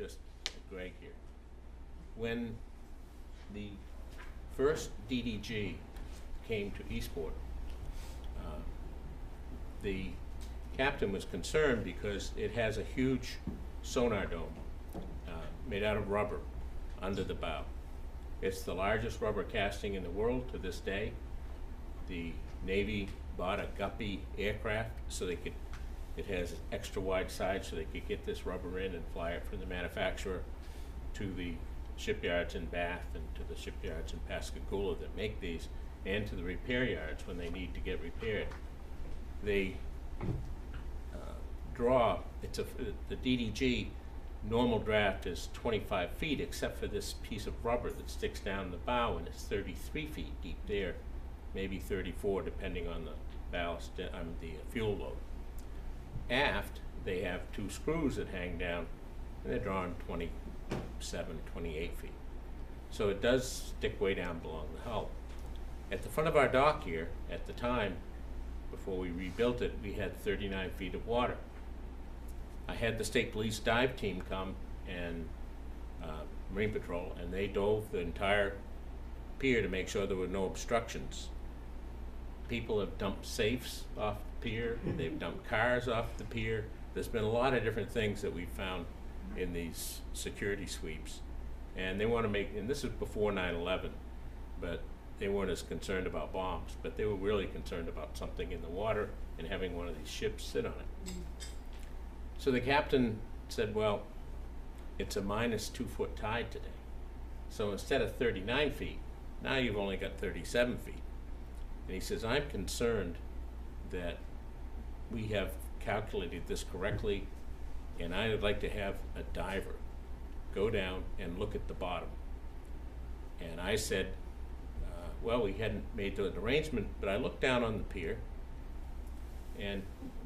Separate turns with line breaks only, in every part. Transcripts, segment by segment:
just Greg here. When the first DDG came to Eastport, uh, the captain was concerned because it has a huge sonar dome uh, made out of rubber under the bow. It's the largest rubber casting in the world to this day. The Navy bought a Guppy aircraft so they could, it has extra wide sides so they could get this rubber in and fly it from the manufacturer to the shipyards in Bath and to the shipyards in Pascagoula that make these, and to the repair yards when they need to get repaired. They uh, draw, it's a, the DDG normal draft is 25 feet, except for this piece of rubber that sticks down the bow, and it's 33 feet deep there, maybe 34, depending on the ballast, uh, on the fuel load. Aft, they have two screws that hang down, and they're drawn 27, 28 feet. So it does stick way down below the hull. At the front of our dock here, at the time, before we rebuilt it, we had 39 feet of water. I had the state police dive team come and uh, Marine Patrol, and they dove the entire pier to make sure there were no obstructions. People have dumped safes off pier, they've dumped cars off the pier. There's been a lot of different things that we've found in these security sweeps. And they want to make, and this is before 9 11, but they weren't as concerned about bombs, but they were really concerned about something in the water and having one of these ships sit on it. So the captain said, well, it's a minus two foot tide today. So instead of 39 feet, now you've only got 37 feet. And he says, I'm concerned that we have calculated this correctly, and I would like to have a diver go down and look at the bottom. And I said, uh, well, we hadn't made the arrangement, but I looked down on the pier, and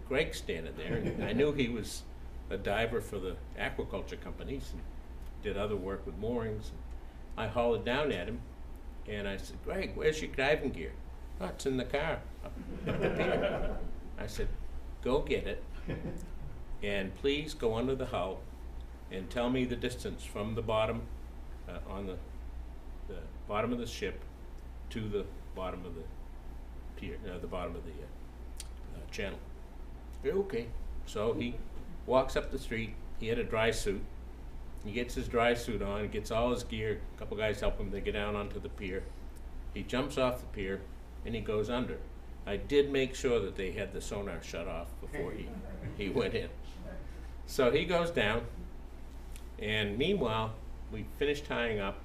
Greg standing there, and I knew he was a diver for the aquaculture companies and did other work with moorings. I hollered down at him, and I said, Greg, where's your diving gear? Oh, it's in the car up, up the pier. I said, go get it, and please go under the hull and tell me the distance from the bottom, uh, on the, the bottom of the ship to the bottom of the pier, uh, the bottom of the uh, uh, channel. Okay, so he walks up the street, he had a dry suit. He gets his dry suit on, gets all his gear, a couple guys help him, they get down onto the pier. He jumps off the pier and he goes under. I did make sure that they had the sonar shut off before he, he went in. So he goes down, and meanwhile, we finish tying up,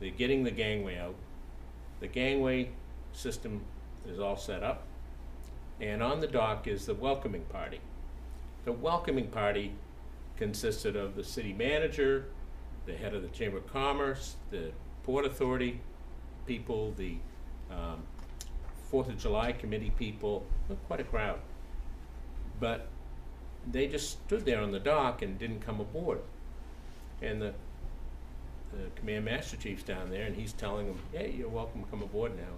they're getting the gangway out. The gangway system is all set up, and on the dock is the welcoming party. The welcoming party consisted of the city manager, the head of the Chamber of Commerce, the Port Authority people, the um, Fourth of July committee people, quite a crowd. But they just stood there on the dock and didn't come aboard. And the, the command master chief's down there and he's telling them, hey, you're welcome to come aboard now.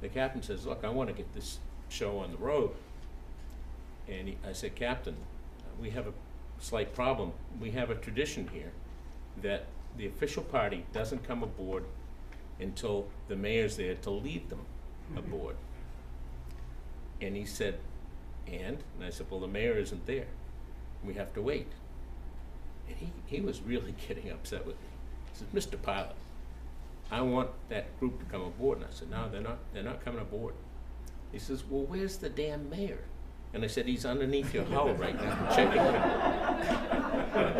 The captain says, look, I want to get this show on the road. And he, I said, Captain, we have a slight problem. We have a tradition here that the official party doesn't come aboard until the mayor's there to lead them aboard. And he said, and? And I said, well, the mayor isn't there. We have to wait. And he, he was really getting upset with me. He said, Mr. Pilot, I want that group to come aboard. And I said, no, they're not, they're not coming aboard. He says, well, where's the damn mayor? And I said, he's underneath your hull right now, checking the,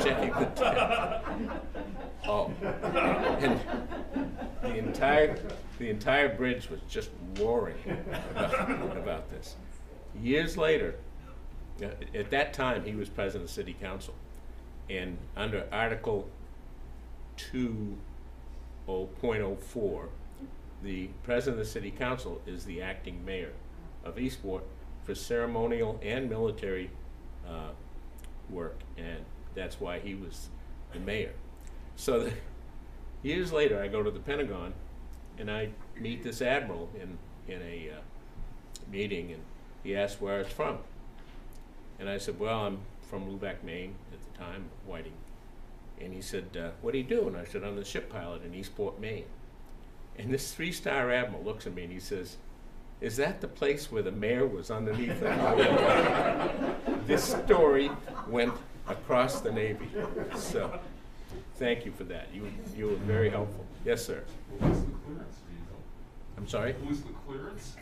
checking the tech. Oh, and the entire, the entire bridge was just roaring about, about this. Years later, uh, at that time, he was president of the city council. And under Article two oh point oh four, the president of the city council is the acting mayor of Eastport for ceremonial and military uh, work, and that's why he was the mayor. So the, years later, I go to the Pentagon, and I meet this admiral in in a uh, meeting, and he asked where I was from, and I said, "Well, I'm from Lubec, Maine at the time, Whiting," And he said, uh, what do you do? And I said, I'm the ship pilot in Eastport, Maine. And this three-star admiral looks at me and he says, is that the place where the mayor was underneath the highway?" This story went across the Navy. So, thank you for that. You, you were very helpful. Yes, sir.
What was the clearance, do you know?
I'm sorry?
What was the clearance?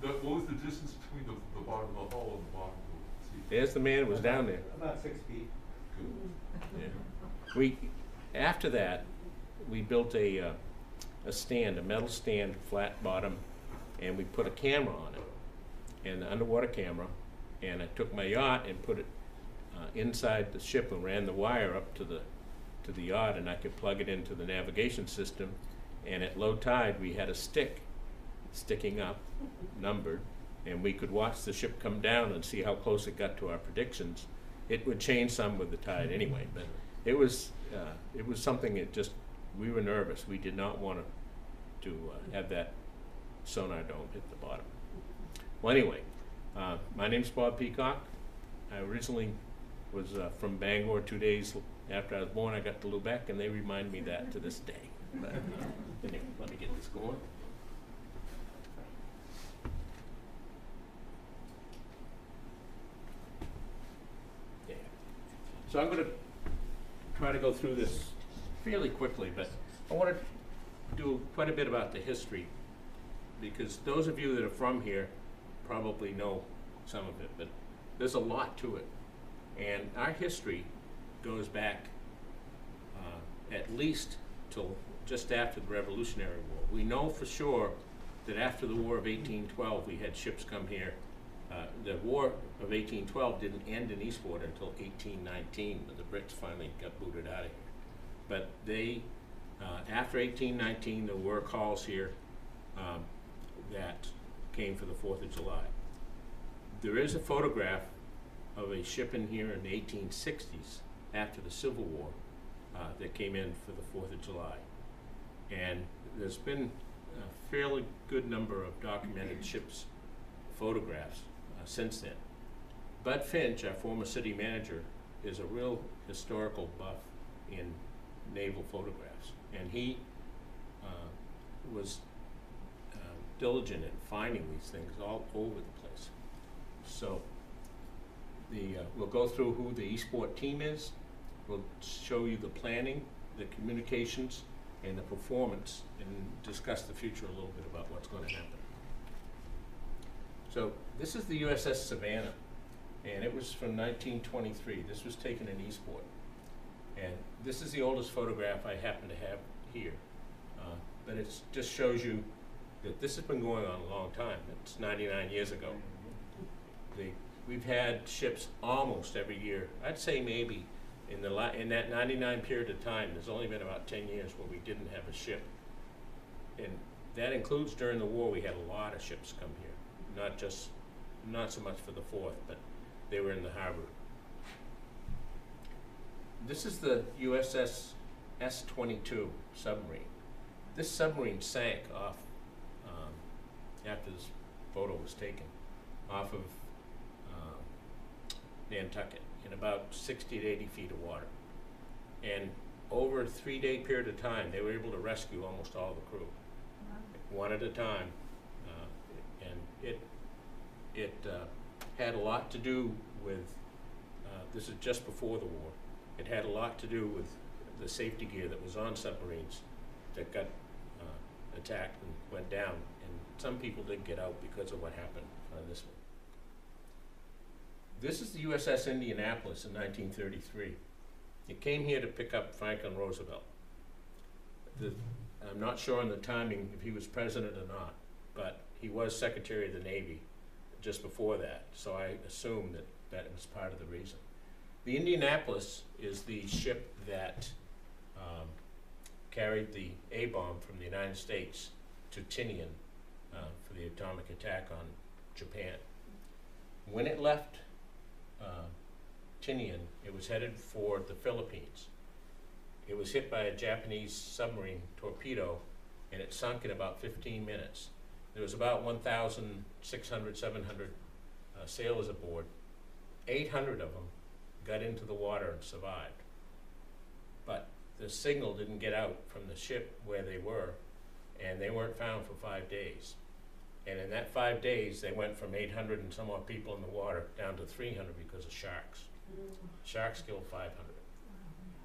The, what was the distance between the, the bottom of the hull and the bottom of the seat?
There's the man who was down there.
About six feet.
Good.
Yeah. We, after that, we built a, uh, a stand, a metal stand, flat bottom, and we put a camera on it, an underwater camera, and I took my yacht and put it uh, inside the ship and ran the wire up to the, to the yacht, and I could plug it into the navigation system, and at low tide, we had a stick sticking up, numbered, and we could watch the ship come down and see how close it got to our predictions. It would change some with the tide anyway, but it was, uh, it was something that just, we were nervous. We did not want to, to uh, have that sonar dome hit the bottom. Well, anyway, uh, my name's Bob Peacock. I originally was uh, from Bangor. Two days after I was born, I got to Lubec, and they remind me that to this day. But, uh, anyway, let me get this going. Yeah. So I'm gonna try to go through this fairly quickly, but I wanna do quite a bit about the history, because those of you that are from here probably know some of it, but there's a lot to it. And our history goes back uh, at least till just after the Revolutionary War. We know for sure that after the War of 1812, we had ships come here. Uh, the War of 1812 didn't end in Eastport until 1819, when the Brits finally got booted out of here. But they, uh, after 1819, there were calls here um, that came for the Fourth of July. There is a photograph of a ship in here in the 1860s, after the Civil War, uh, that came in for the Fourth of July. And there's been a fairly good number of documented ships photographs uh, since then. Bud Finch, our former city manager, is a real historical buff in naval photographs. And he uh, was uh, diligent in finding these things all over the place. So the, uh, we'll go through who the Eastport team is. We'll show you the planning, the communications, and the performance, and discuss the future a little bit about what's gonna happen. So, this is the USS Savannah, and it was from nineteen twenty-three. This was taken in Eastport. And this is the oldest photograph I happen to have here. Uh, But it just shows you that this has been going on a long time. It's ninety-nine years ago. The, we've had ships almost every year. I'd say maybe in the la, in that ninety-nine period of time, there's only been about ten years where we didn't have a ship. And that includes during the war, we had a lot of ships come here, not just, not so much for the fourth, but they were in the harbor. This is the USS S twenty-two submarine. This submarine sank off, um, after this photo was taken, off of, um, Nantucket in about sixty to eighty feet of water. And over a three-day period of time, they were able to rescue almost all the crew, one at a time. Uh, and it, it, uh, had a lot to do with, uh, this is just before the war. It had a lot to do with the safety gear that was on submarines that got, uh, attacked and went down. And some people did get out because of what happened on this one. This is the USS Indianapolis in 1933. It came here to pick up Franklin Roosevelt. The, I'm not sure on the timing if he was president or not, but he was Secretary of the Navy just before that, so I assume that that was part of the reason. The Indianapolis is the ship that um, carried the A-bomb from the United States to Tinian uh, for the atomic attack on Japan. When it left uh, Tinian, it was headed for the Philippines. It was hit by a Japanese submarine torpedo, and it sunk in about 15 minutes. There was about 1,600, 700 uh, sailors aboard. 800 of them got into the water and survived. But the signal didn't get out from the ship where they were, and they weren't found for five days. And in that five days, they went from eight hundred and some odd people in the water down to three hundred because of sharks. Sharks killed five hundred.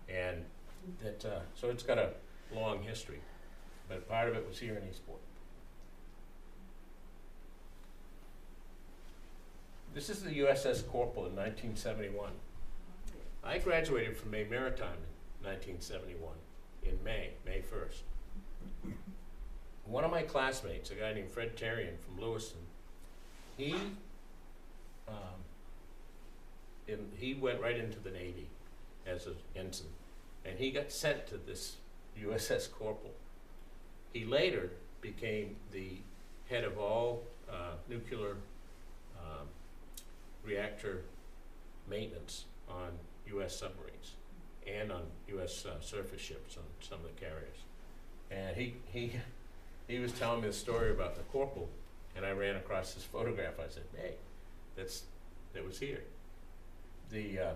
And that, uh, so it's got a long history, but part of it was here in Eastport. This is the USS Corporal in nineteen seventy-one. I graduated from Maine Maritime in nineteen seventy-one, in May, May first. One of my classmates, a guy named Fred Terrian from Lewiston, he, um, in, he went right into the Navy as an ensign, and he got sent to this USS Corporal. He later became the head of all uh, nuclear um, reactor maintenance on U.S. submarines and on U.S. Uh, surface ships on some of the carriers. And he, he, he was telling me the story about the corporal, and I ran across this photograph. I said, "Hey, that's that was here." The uh,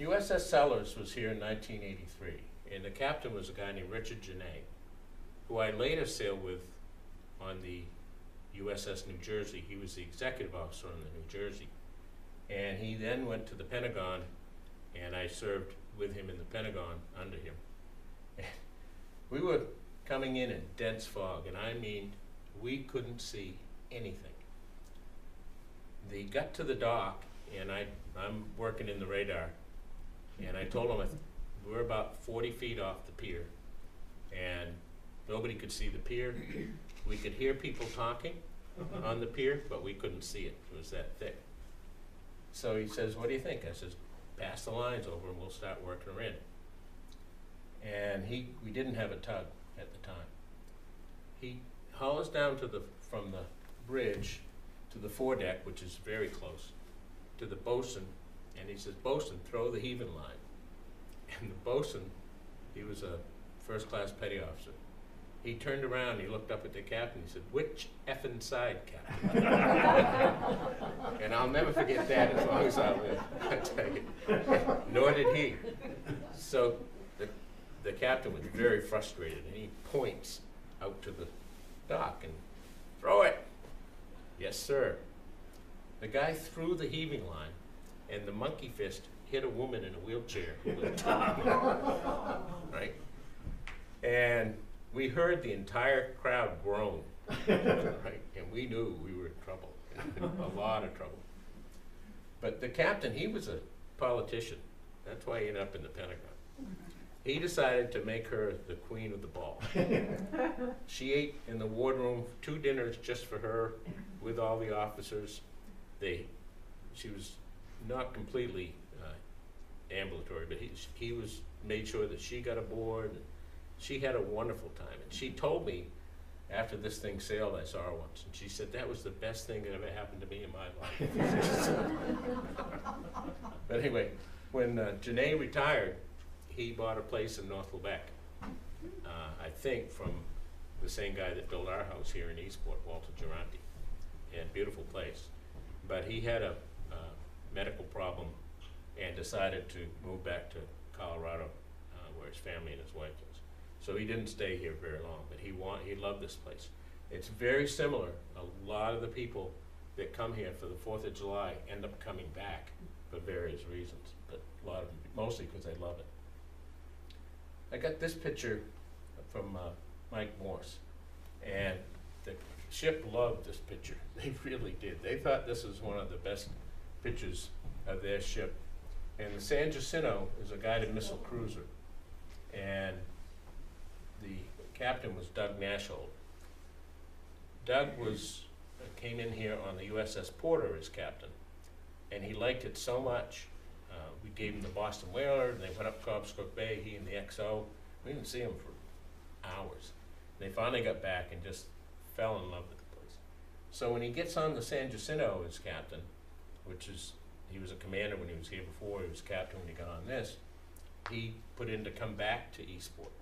USS Sellers was here in 1983, and the captain was a guy named Richard Janae, who I later sailed with on the USS New Jersey. He was the executive officer on the New Jersey. And he then went to the Pentagon, and I served with him in the Pentagon under him. we were coming in in dense fog, and I mean, we couldn't see anything. They got to the dock, and I, I'm working in the radar, and I told them I th- we're about 40 feet off the pier, and nobody could see the pier. We could hear people talking on the pier, but we couldn't see it. It was that thick. So he says, "What do you think?" I says, "Pass the lines over, and we'll start working her in." And he, we didn't have a tug. He hauled us down to the from the bridge to the foredeck, which is very close, to the bosun, and he says, "Bosun, throw the heaving line." And the bosun, he was a first-class petty officer. He turned around, he looked up at the captain, he said, "Which effing side, Captain?" and I'll never forget that as long as I live. I tell you. Nor did he. So the the captain was very frustrated, and he points out to the dock and throw it. Yes, sir. The guy threw the heaving line, and the monkey fist hit a woman in a wheelchair. who was tugging it, right? And we heard the entire crowd groan, right? And we knew we were in trouble, a lot of trouble. But the captain, he was a politician. That's why he ended up in the Pentagon. He decided to make her the queen of the ball. she ate in the wardroom two dinners just for her with all the officers. They, she was not completely uh, ambulatory, but he, he was made sure that she got aboard. And she had a wonderful time, and she told me after this thing sailed, I saw her once, and she said that was the best thing that ever happened to me in my life. but anyway, when uh, Janae retired, he bought a place in North Lubec. Uh, I think from the same guy that built our house here in Eastport, Walter Giranti. And beautiful place. But he had a uh, medical problem and decided to move back to Colorado, uh, where his family and his wife is. So he didn't stay here very long, but he want, he loved this place. It's very similar. A lot of the people that come here for the Fourth of July end up coming back for various reasons, but a lot of mostly because they love it. I got this picture from uh, Mike Morse, and the ship loved this picture. They really did. They thought this was one of the best pictures of their ship. And the San Jacinto is a guided missile cruiser, and the captain was Doug Nashold. Doug was uh, came in here on the USS Porter as captain, and he liked it so much. Uh, we gave him the Boston Whaler, and they went up Cobscook Bay. He and the XO. We didn't see him for hours. They finally got back and just fell in love with the place. So when he gets on the San Jacinto as captain, which is he was a commander when he was here before. He was captain when he got on this. He put in to come back to Eastport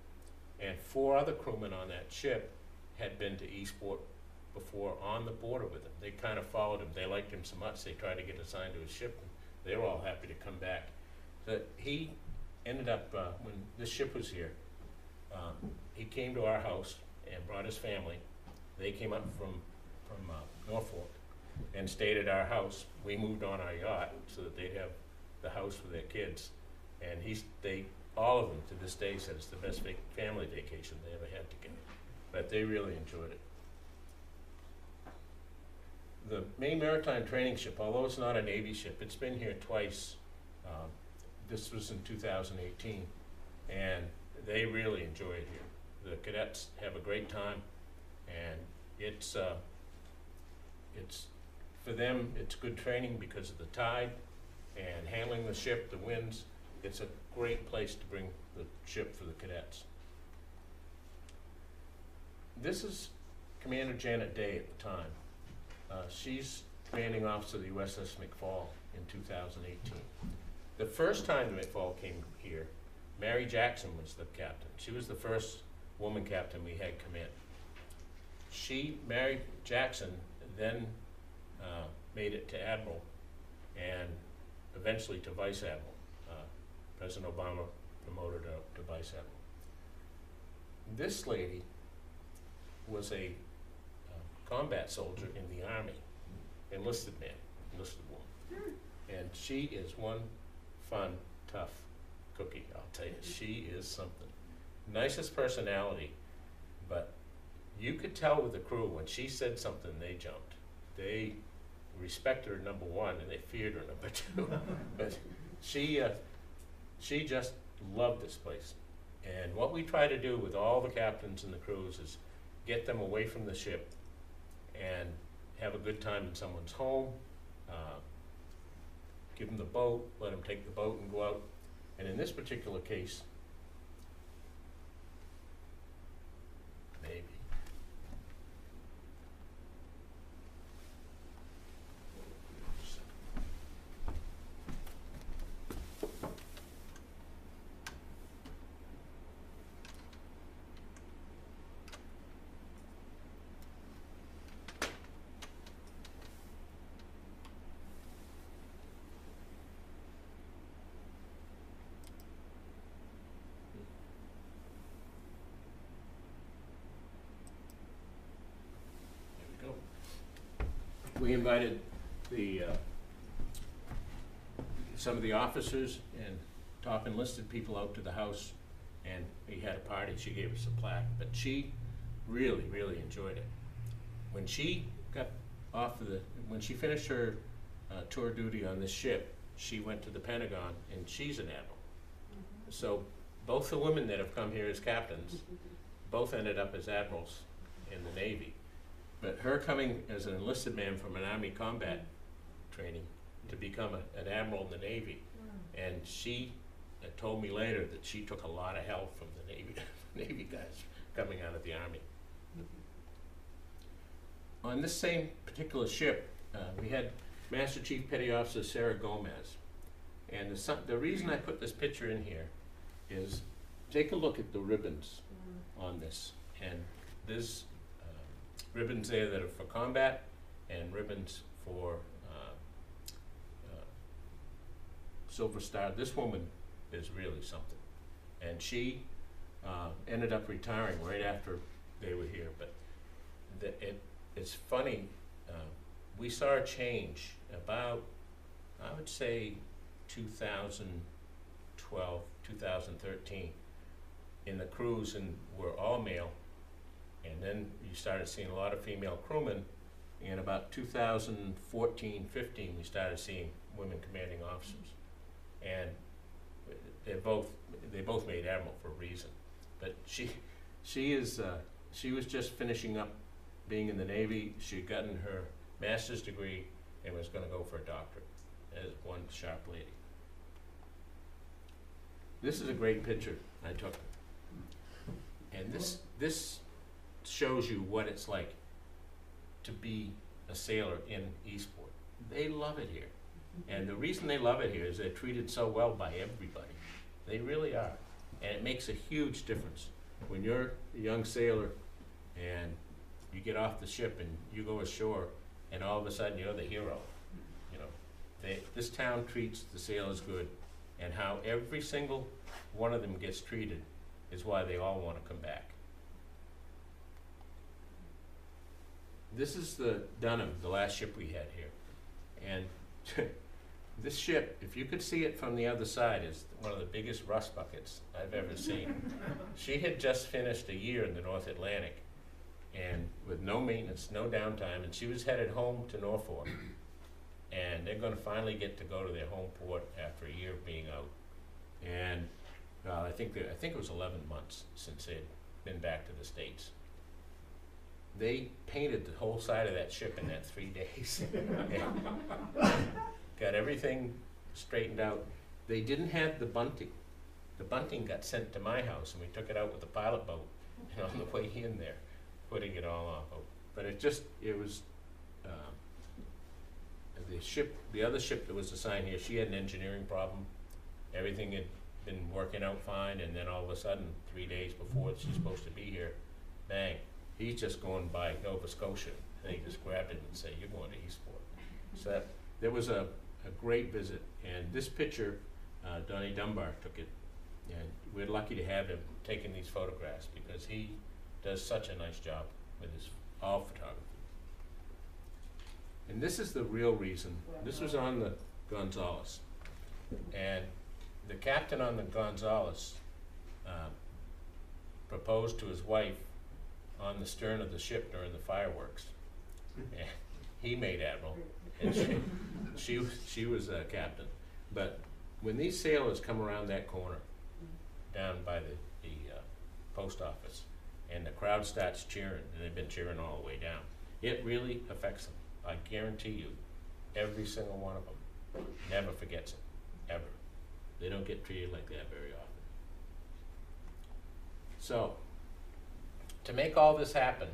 and four other crewmen on that ship had been to Eastport before on the border with him. They kind of followed him. They liked him so much they tried to get assigned to his ship. They were all happy to come back. So he ended up, uh, when this ship was here, um, he came to our house and brought his family. They came up from, from, uh, Norfolk and stayed at our house. We moved on our yacht so that they'd have the house for their kids. And he's, they, all of them to this day said it's the best family vacation they ever had together. But they really enjoyed it. The Maine Maritime Training Ship, although it's not a Navy ship, it's been here twice. Um, This was in two thousand eighteen, and they really enjoy it here. The cadets have a great time, and it's, uh, it's, for them, it's good training because of the tide and handling the ship, the winds. It's a great place to bring the ship for the cadets. This is Commander Janet Day at the time. Uh, she's commanding officer of the USS McFaul in two thousand eighteen. The first time the McFaul came here, Mary Jackson was the captain. She was the first woman captain we had come in. She, Mary Jackson, then uh, made it to admiral and eventually to vice admiral. Uh, President Obama promoted her to vice admiral. This lady was a combat soldier in the army, enlisted man, enlisted woman. And she is one fun, tough cookie, I'll tell you. She is something. Nicest personality, but you could tell with the crew when she said something, they jumped. They respected her number one and they feared her number two. but she, uh, she just loved this place. And what we try to do with all the captains and the crews is get them away from the ship and have a good time in someone's home. Uh, give them the boat, let them take the boat and go out. And in this particular case, maybe. There we go. We invited the, uh, some of the officers and top enlisted people out to the house, and we had a party, she gave us a plaque, but she really, really enjoyed it. When she got off of the, when she finished her uh, tour duty on this ship, she went to the Pentagon, and she's an admiral. So both the women that have come here as captains, both ended up as admirals in the Navy. But her coming as an enlisted man from an Army combat training to become a, an admiral in the Navy, and she uh, told me later that she took a lot of help from the Navy, Navy guys coming out of the Army. On this same particular ship, uh, we had Master Chief Petty Officer Sarah Gomez. And the, the reason I put this picture in here is take a look at the ribbons on this. And there's ribbons there that are for combat and ribbons for uh, uh, Silver Star. This woman is really something. And she uh, ended up retiring right after they were here. But the, it, it's funny, uh, we saw a change about, I would say, 2012, 2013 in the crews and were all male. And then you started seeing a lot of female crewmen. In about 2014, 15, we started seeing women commanding officers. And they're both, they both made admiral for a reason. But she, she is, uh, she was just finishing up being in the Navy. She had gotten her master's degree and was gonna go for a doctorate as one sharp lady. This is a great picture I took. And this, this shows you what it's like to be a sailor in Eastport. They love it here. Mm-hmm. And the reason they love it here is they're treated so well by everybody. They really are. And it makes a huge difference. When you're a young sailor and you get off the ship and you go ashore and all of a sudden you're the hero, you know. They, this town treats the sailors good and how every single one of them gets treated is why they all wanna come back. This is the Dunham, the last ship we had here. And this ship, if you could see it from the other side, is one of the biggest rust buckets I've ever seen. She had just finished a year in the North Atlantic and with no maintenance, no downtime, and she was headed home to Norfolk. And they're gonna finally get to go to their home port after a year of being out. And, well, I think, that- I think it was eleven months since they'd been back to the States. They painted the whole side of that ship in that three days. Got everything straightened out. They didn't have the bunting. The bunting got sent to my house and we took it out with the pilot boat and on the way in there, putting it all off. But it just, it was, um, the ship, the other ship that was assigned here, she had an engineering problem. Everything had been working out fine and then all of a sudden, three days before she's supposed to be here, bang, he's just going by Nova Scotia. And he just grabbed him and say, you're going to Eastport. So that, there was a, a great visit, and this picture, uh, Donnie Dunbar took it. And we're lucky to have him taking these photographs, because he does such a nice job with his, all photography. And this is the real reason, this was on the Gonzalez. And the captain on the Gonzalez, um, proposed to his wife on the stern of the ship during the fireworks. He made admiral, and she, she, was- she was a captain. But when these sailors come around that corner, down by the, the, uh, post office, and the crowd starts cheering, and they've been cheering all the way down, it really affects them. I guarantee you, every single one of them never forgets it, ever. They don't get treated like that very often. So, to make all this happen,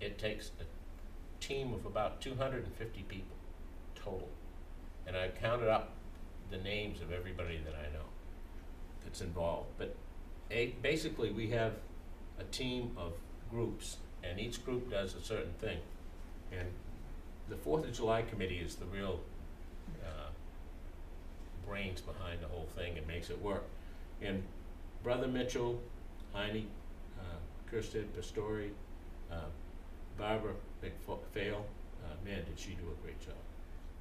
it takes a team of about two hundred and fifty people total. And I counted up the names of everybody that I know that's involved. But a, basically, we have a team of groups, and each group does a certain thing. And the Fourth of July Committee is the real uh, brains behind the whole thing and makes it work. And Brother Mitchell, Heine, Kirsted Pastori, uh, Barbara McPhail, uh, man, did she do a great job.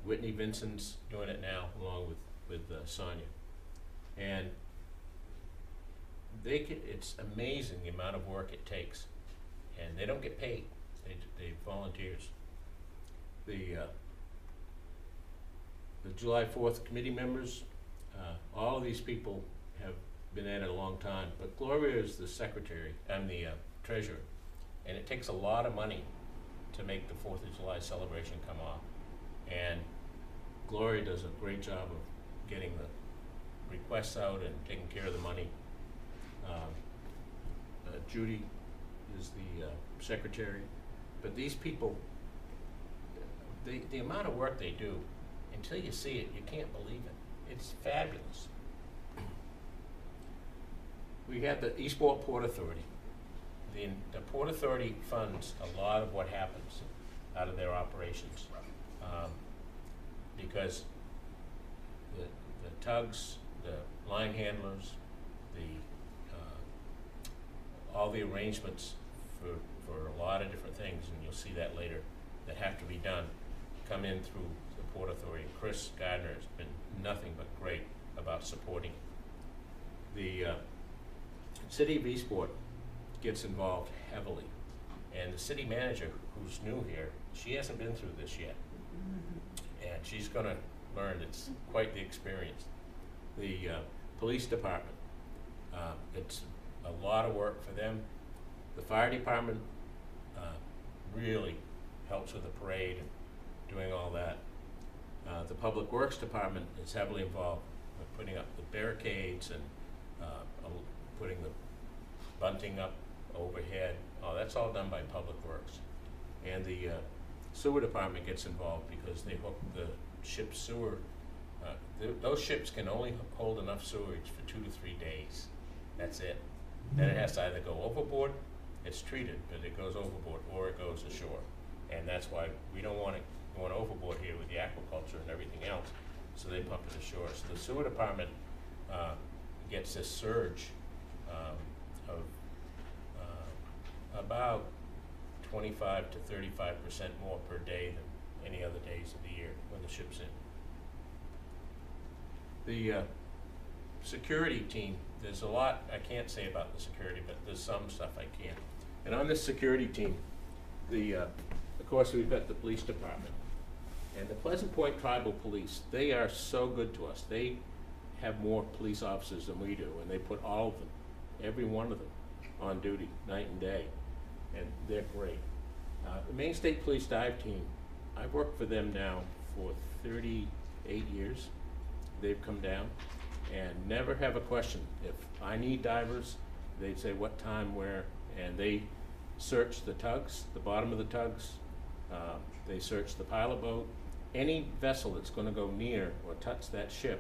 Whitney Vincent's doing it now, along with, with uh, Sonia. And they can, it's amazing the amount of work it takes, and they don't get paid, they, they volunteers. The, uh, the July fourth committee members, uh, all of these people have been at it a long time, but Gloria is the secretary, I'm the uh, treasurer. And it takes a lot of money to make the Fourth of July celebration come off. And Gloria does a great job of getting the requests out and taking care of the money. Um, uh, Judy is the uh, secretary, but these people, the, the amount of work they do, until you see it, you can't believe it. It's fabulous. We have the Eastport Port Authority. The, the Port Authority funds a lot of what happens out of their operations. Um, because the, the tugs, the line handlers, the, uh, all the arrangements for, for a lot of different things, and you'll see that later, that have to be done, come in through the Port Authority. Chris Gardner has been nothing but great about supporting it. The, uh, City of Eastport gets involved heavily, and the city manager, who's new here, she hasn't been through this yet. And she's gonna learn, it's quite the experience. The, uh, police department, uh, it's a lot of work for them. The fire department, uh, really helps with the parade and doing all that. Uh, the public works department is heavily involved with putting up the barricades and, uh, putting the bunting up overhead. Oh, that's all done by public works. And the, uh, sewer department gets involved because they hook the ship's sewer. Uh, th- those ships can only hold enough sewage for two to three days. That's it. Then it has to either go overboard, it's treated, but it goes overboard, or it goes ashore. And that's why we don't want it going overboard here with the aquaculture and everything else, so they pump it ashore. So the sewer department, uh, gets this surge um, of uh, about twenty-five to thirty-five percent more per day than any other days of the year when the ship's in. The uh, security team, there's a lot I can't say about the security, but there's some stuff I can. And on this security team, the, uh, of course, we've got the police department. And the Pleasant Point Tribal Police, they are so good to us. They have more police officers than we do, and they put all of them, every one of them, on duty, night and day. And they're great. Uh, the Maine State Police Dive Team, I've worked for them now for thirty-eight years. They've come down and never have a question. If I need divers, they say what time, where, and they search the tugs, the bottom of the tugs. Uh, They search the pilot boat. Any vessel that's gonna go near or touch that ship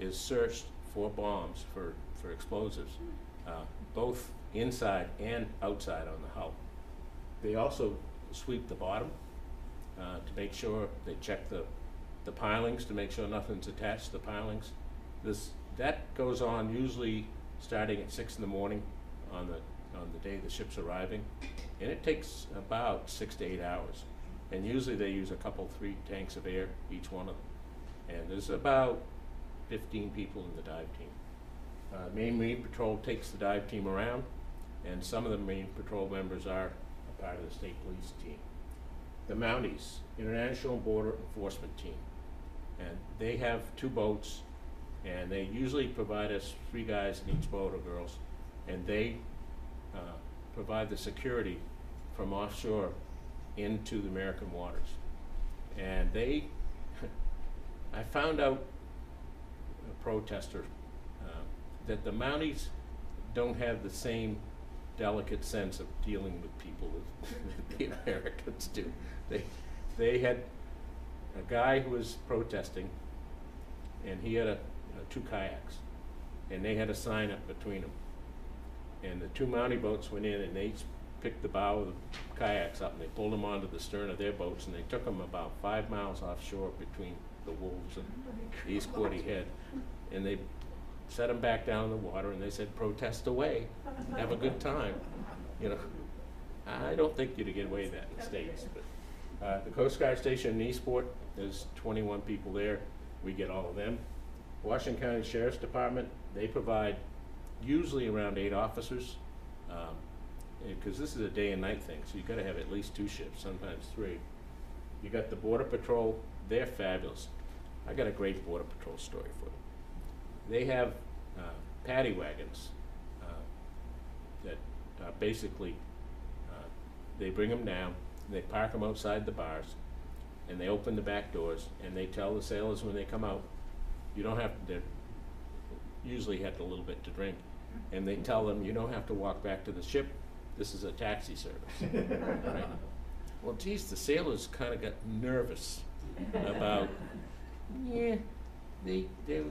is searched for bombs, for, for explosives, uh, both inside and outside on the hull. They also sweep the bottom uh, to make sure, they check the, the pilings to make sure nothing's attached to the pilings. This, that goes on usually starting at six in the morning on the, on the day the ship's arriving. And it takes about six to eight hours. And usually they use a couple, three tanks of air, each one of them. And there's about fifteen people in the dive team. Uh, Marine Patrol takes the dive team around, and some of the Marine Patrol members are a part of the state police team. The Mounties, International Border Enforcement Team, and they have two boats, and they usually provide us three guys in each boat or girls, and they uh, provide the security from offshore into the American waters. And they, I found out, a protester, that the Mounties don't have the same delicate sense of dealing with people that the Americans do. They, they had a guy who was protesting, and he had a, uh, two kayaks, and they had a sign up between them. And the two Mountie boats went in and they each picked the bow of the kayaks up and they pulled them onto the stern of their boats and they took them about five miles offshore between the Wolves and East Quoddy Head. And they set them back down in the water and they said, protest away, have a good time, you know. I don't think you'd get away with that in the States, but, uh, the Coast Guard Station in Eastport, there's twenty-one people there, we get all of them. Washington County Sheriff's Department, they provide usually around eight officers. Um, because this is a day and night thing, so you've gotta have at least two shifts, sometimes three. You got the Border Patrol, they're fabulous. I got a great Border Patrol story for you. They have uh, paddy wagons uh, that are basically, uh, they bring them down, they park them outside the bars, and they open the back doors, and they tell the sailors when they come out, you don't have, to they usually had a little bit to drink, and they tell them, you don't have to walk back to the ship, this is a taxi service. Right. Well, geez, the sailors kind of got nervous about, yeah, they, they,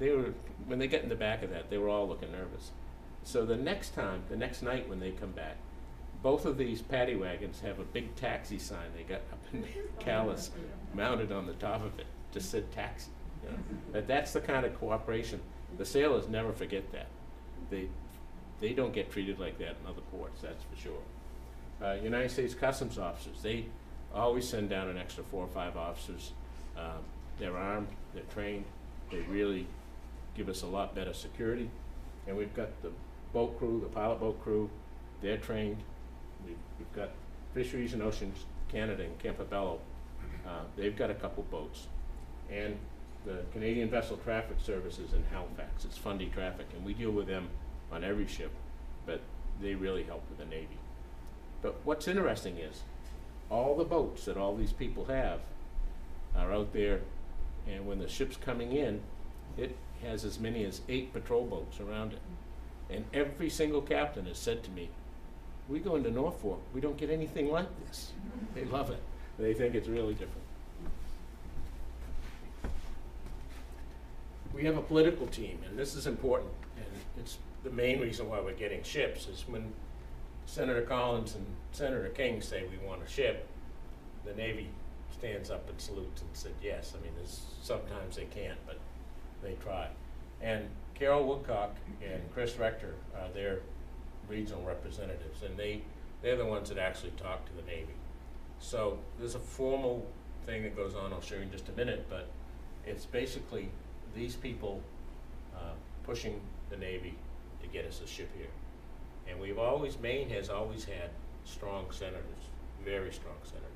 they were, when they got in the back of that, they were all looking nervous. So the next time, the next night when they come back, both of these paddy wagons have a big taxi sign they got up in Calais mounted on the top of it, just said taxi. you know. But that's the kind of cooperation, the sailors never forget that. They, they don't get treated like that in other ports, that's for sure. Uh, United States Customs officers, they always send down an extra four or five officers. Um, they're armed, they're trained, they really give us a lot better security. And we've got the boat crew, the pilot boat crew, they're trained. We've, we've got Fisheries and Oceans Canada and Campobello, uh, they've got a couple boats. And the Canadian Vessel Traffic Services in Halifax, it's Fundy Traffic, and we deal with them on every ship, but they really help with the Navy. But what's interesting is, all the boats that all these people have are out there, and when the ship's coming in, it has as many as eight patrol boats around it. And every single captain has said to me, we go into Norfolk, we don't get anything like this. They love it. They think it's really different. We have a political team, and this is important, and it's the main reason why we're getting ships, is when Senator Collins and Senator King say we want a ship, the Navy stands up and salutes and said yes. I mean, sometimes they can't, but they try. And Carol Woodcock and Chris Rector are their regional representatives, and they, they're the ones that actually talk to the Navy. So there's a formal thing that goes on, I'll show you in just a minute, but it's basically these people uh, pushing the Navy to get us a ship here. And we've always, Maine has always had strong senators, very strong senators.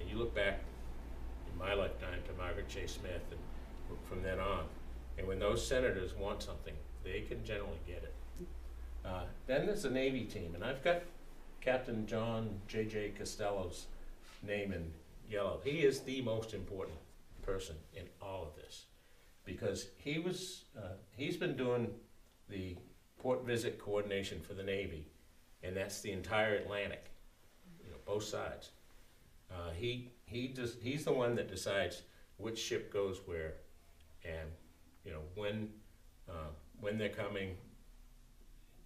And you look back in my lifetime to Margaret Chase Smith and from then on, and when those senators want something, they can generally get it. Uh, then there's the Navy team, and I've got Captain John J.J. Costello's name in yellow. He is the most important person in all of this because he was uh, he's been doing the port visit coordination for the Navy, and that's the entire Atlantic, you know, both sides. Uh, he he just he's the one that decides which ship goes where, and you know when uh, when they're coming,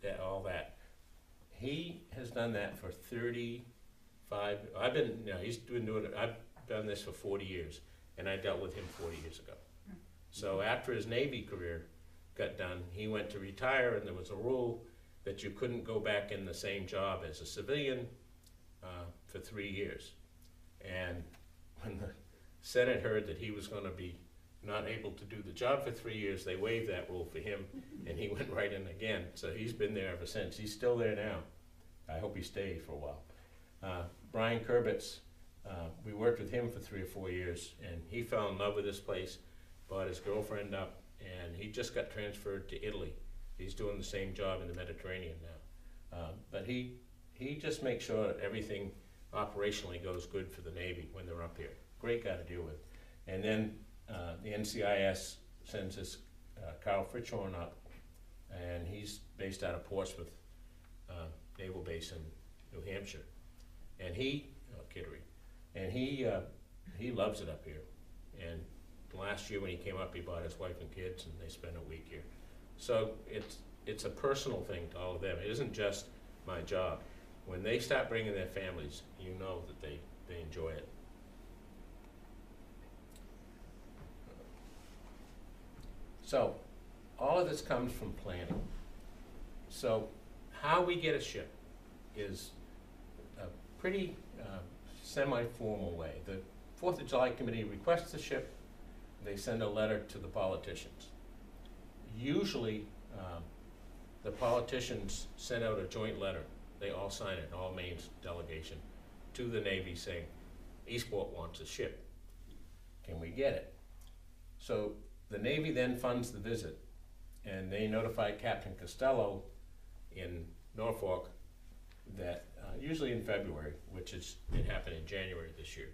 that all that. He has done that for thirty-five. I've been you know, he's been doing it. I've done this for forty years, and I dealt with him forty years ago. So after his Navy career got done, he went to retire, and there was a rule that you couldn't go back in the same job as a civilian uh, for three years. And when the Senate heard that he was going to be not able to do the job for three years, they waived that rule for him, and he went right in again. So he's been there ever since. He's still there now. I hope he stays for a while. Uh, Brian Kurbitz, uh, we worked with him for three or four years, and he fell in love with this place, brought his girlfriend up, and he just got transferred to Italy. He's doing the same job in the Mediterranean now. Uh, but he, he just makes sure that everything operationally goes good for the Navy when they're up here. Great guy to deal with. And then uh, the NCIS sends this uh, Carl Fritchhorn up, and he's based out of Portsmouth uh, Naval Base in New Hampshire. And he, oh, Kittery, and he, uh, he loves it up here. And last year when he came up, he brought his wife and kids, and they spent a week here. So it's, it's a personal thing to all of them. It isn't just my job. When they start bringing their families, you know that they, they enjoy it. So, all of this comes from planning. So, how we get a ship is a pretty uh, semi-formal way. The Fourth of July Committee requests a ship, they send a letter to the politicians. Usually, um, the politicians send out a joint letter, they all sign it, all Maine's delegation, to the Navy saying, Eastport wants a ship, can we get it? So the Navy then funds the visit, and they notify Captain Costello in Norfolk that, uh, usually in February, which is, it happened in January this year,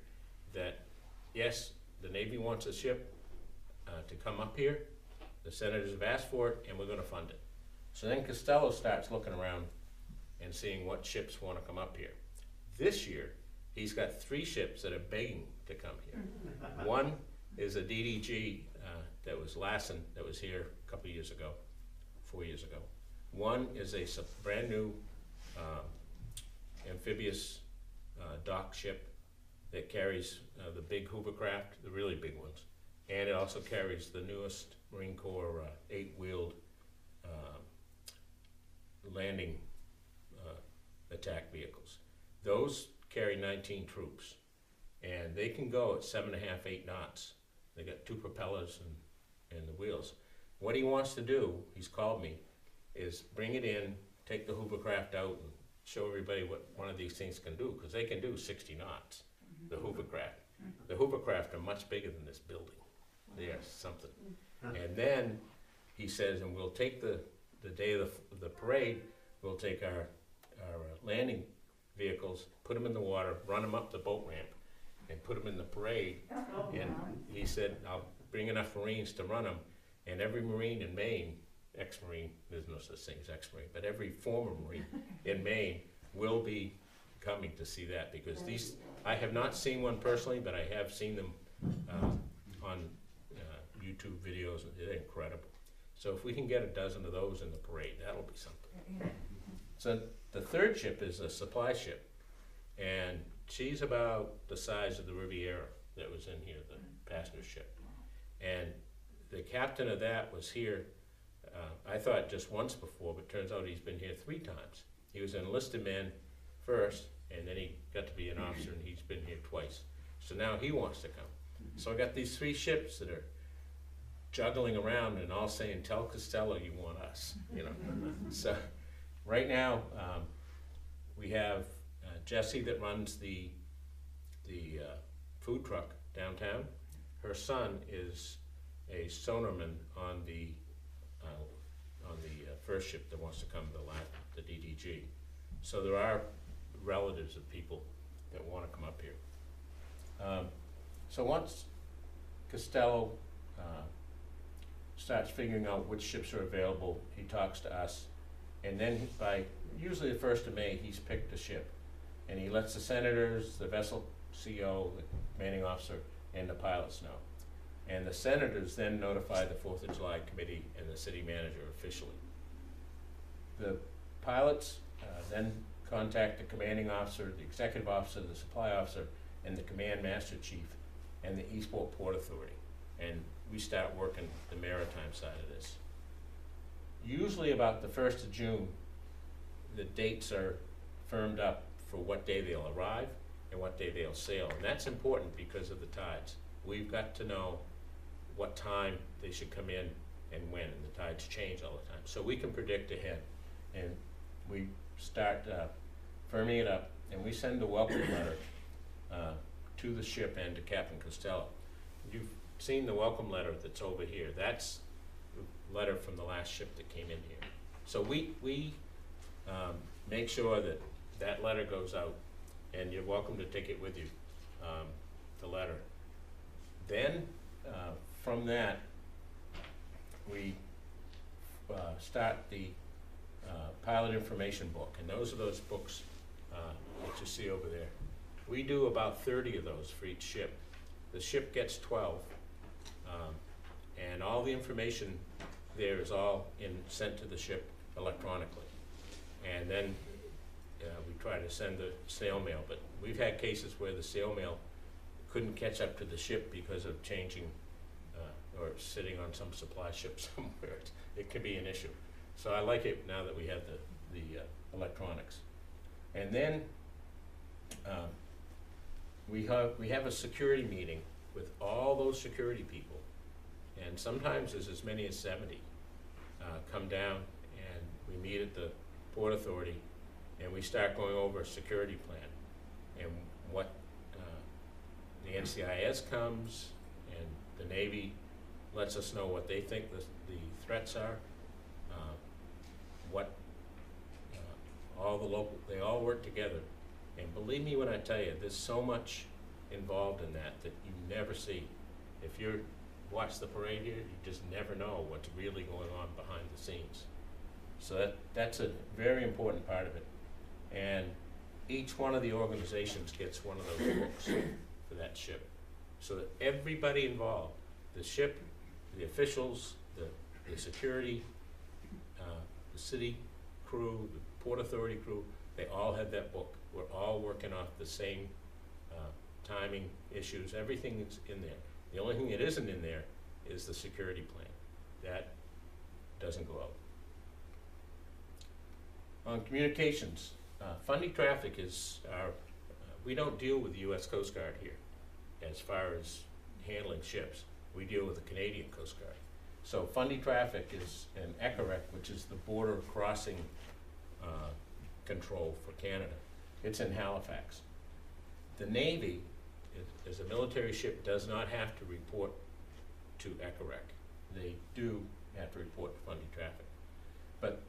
that, yes, the Navy wants a ship uh, to come up here, the senators have asked for it, and we're gonna fund it. So then Costello starts looking around and seeing what ships wanna come up here. This year, he's got three ships that are begging to come here. One is a DDG that was Lassen, that was here a couple years ago, four years ago. One is a brand-new um, amphibious uh, dock ship that carries uh, the big hovercraft, the really big ones. And it also carries the newest Marine Corps uh, eight-wheeled um, landing uh, attack vehicles. Those carry 19 troops, and they can go at seven and a half, eight knots. They got two propellers and, and the wheels. What he wants to do, he's called me, is bring it in, take the hovercraft out, and show everybody what one of these things can do, because they can do 60 knots, the hovercraft. The hovercraft are much bigger than this building. They are something. And then he says, and we'll take the, the day of the, the parade, we'll take our, our uh, landing vehicles, put them in the water, run them up the boat ramp, and put them in the parade. And he said, I'll bring enough Marines to run them, and every Marine in Maine, ex-Marine, there's no such thing as ex-Marine, but every former Marine in Maine will be coming to see that, because these, I have not seen one personally, but I have seen them, uh, on, uh, YouTube videos, and they're incredible. So if we can get a dozen of those in the parade, that'll be something. So the third ship is a supply ship, and she's about the size of the Riviera that was in here, the passenger ship. And the captain of that was here uh, I thought just once before, but turns out he's been here three times. He was an enlisted man first, and then he got to be an officer, and he's been here twice. So now he wants to come. So I got these three ships that are juggling around and all saying, "Tell Costello you want us," you know. so right now um, we have uh, Jesse that runs the the uh, food truck downtown. Her son is a sonarman on the uh, on the uh, first ship that wants to come to the last, the DDG. So there are relatives of people that want to come up here. Um, so once Costello uh, starts figuring out which ships are available, he talks to us, and then by usually the first of May, he's picked a ship, and he lets the senators, the vessel CO, the commanding officer, and the pilots know. And the senators then notify the Fourth of July committee and the city manager officially. The pilots uh, then contact the commanding officer, the executive officer, the supply officer, and the command master chief, and the Eastport Port Authority. And we start working the maritime side of this. Usually about the first of June, the dates are firmed up for what day they'll arrive and what day they'll sail. And that's important because of the tides. We've got to know what time they should come in and when, and the tides change all the time. So we can predict ahead. And we start uh, firming it up, and we send a welcome letter uh, to the ship and to Captain Costello. You've seen the welcome letter that's over here. That's the letter from the last ship that came in here. So we, we um, make sure that that letter goes out, and you're welcome to take it with you, um, the letter. Then, uh, from that, we uh, start the uh, pilot information book, and those are those books uh, that you see over there. We do about 30 of those for each ship. The ship gets 12, um, and all the information there is all in, sent to the ship electronically. And then uh, we try to send the snail mail, but we've had cases where the snail mail couldn't catch up to the ship because of changing uh, or sitting on some supply ship somewhere. It- could be an issue. So I like it now that we have the, the uh, electronics. And then um, we have, we have a security meeting with all those security people. And sometimes there's as many as seventy uh, come down and we meet at the Port Authority and we start going over a security plan and what, uh, the NCIS comes and the Navy lets us know what they think the, the threats are, uh, what, uh, all the local, they all work together. And believe me when I tell you, there's so much involved in that that you never see. If you're, watch the parade here, you just never know what's really going on behind the scenes. So that, that's a very important part of it. And each one of the organizations gets one of those books for that ship. So that everybody involved, the ship, the officials, the, the security, uh, the city crew, the port authority crew, they all have that book. We're all working off the same, uh, timing issues, everything is in there. The only thing that isn't in there is the security plan. That doesn't go out. On communications, uh, Fundy Traffic is our, uh, we don't deal with the US Coast Guard here as far as handling ships. We deal with the Canadian Coast Guard. So Fundy Traffic is an ECAREG, which is the border crossing, uh, control for Canada. It's in Halifax. The Navy, as a military ship, does not have to report to ECAREG. They do have to report to Fundy Traffic. But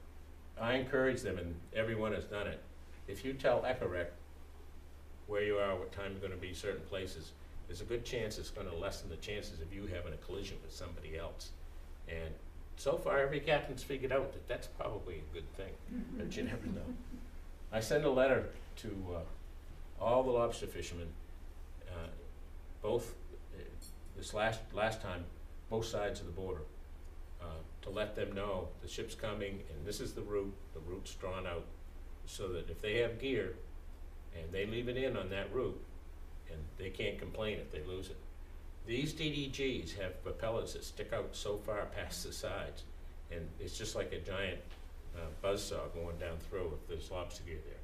I encourage them, and everyone has done it, if you tell ECAREG where you are, what time you're gonna be certain places, there's a good chance it's gonna lessen the chances of you having a collision with somebody else. And so far, every captain's figured out that that's probably a good thing, but you never know. I sent a letter to, uh, all the lobster fishermen, uh, both, uh, this last, last time, both sides of the border, uh, to let them know the ship's coming and this is the route, the route's drawn out, so that if they have gear and they leave it in on that route, and they can't complain if they lose it. These DDGs have propellers that stick out so far past the sides, And it's just like a giant uh, buzzsaw going down through if there's lobster gear there.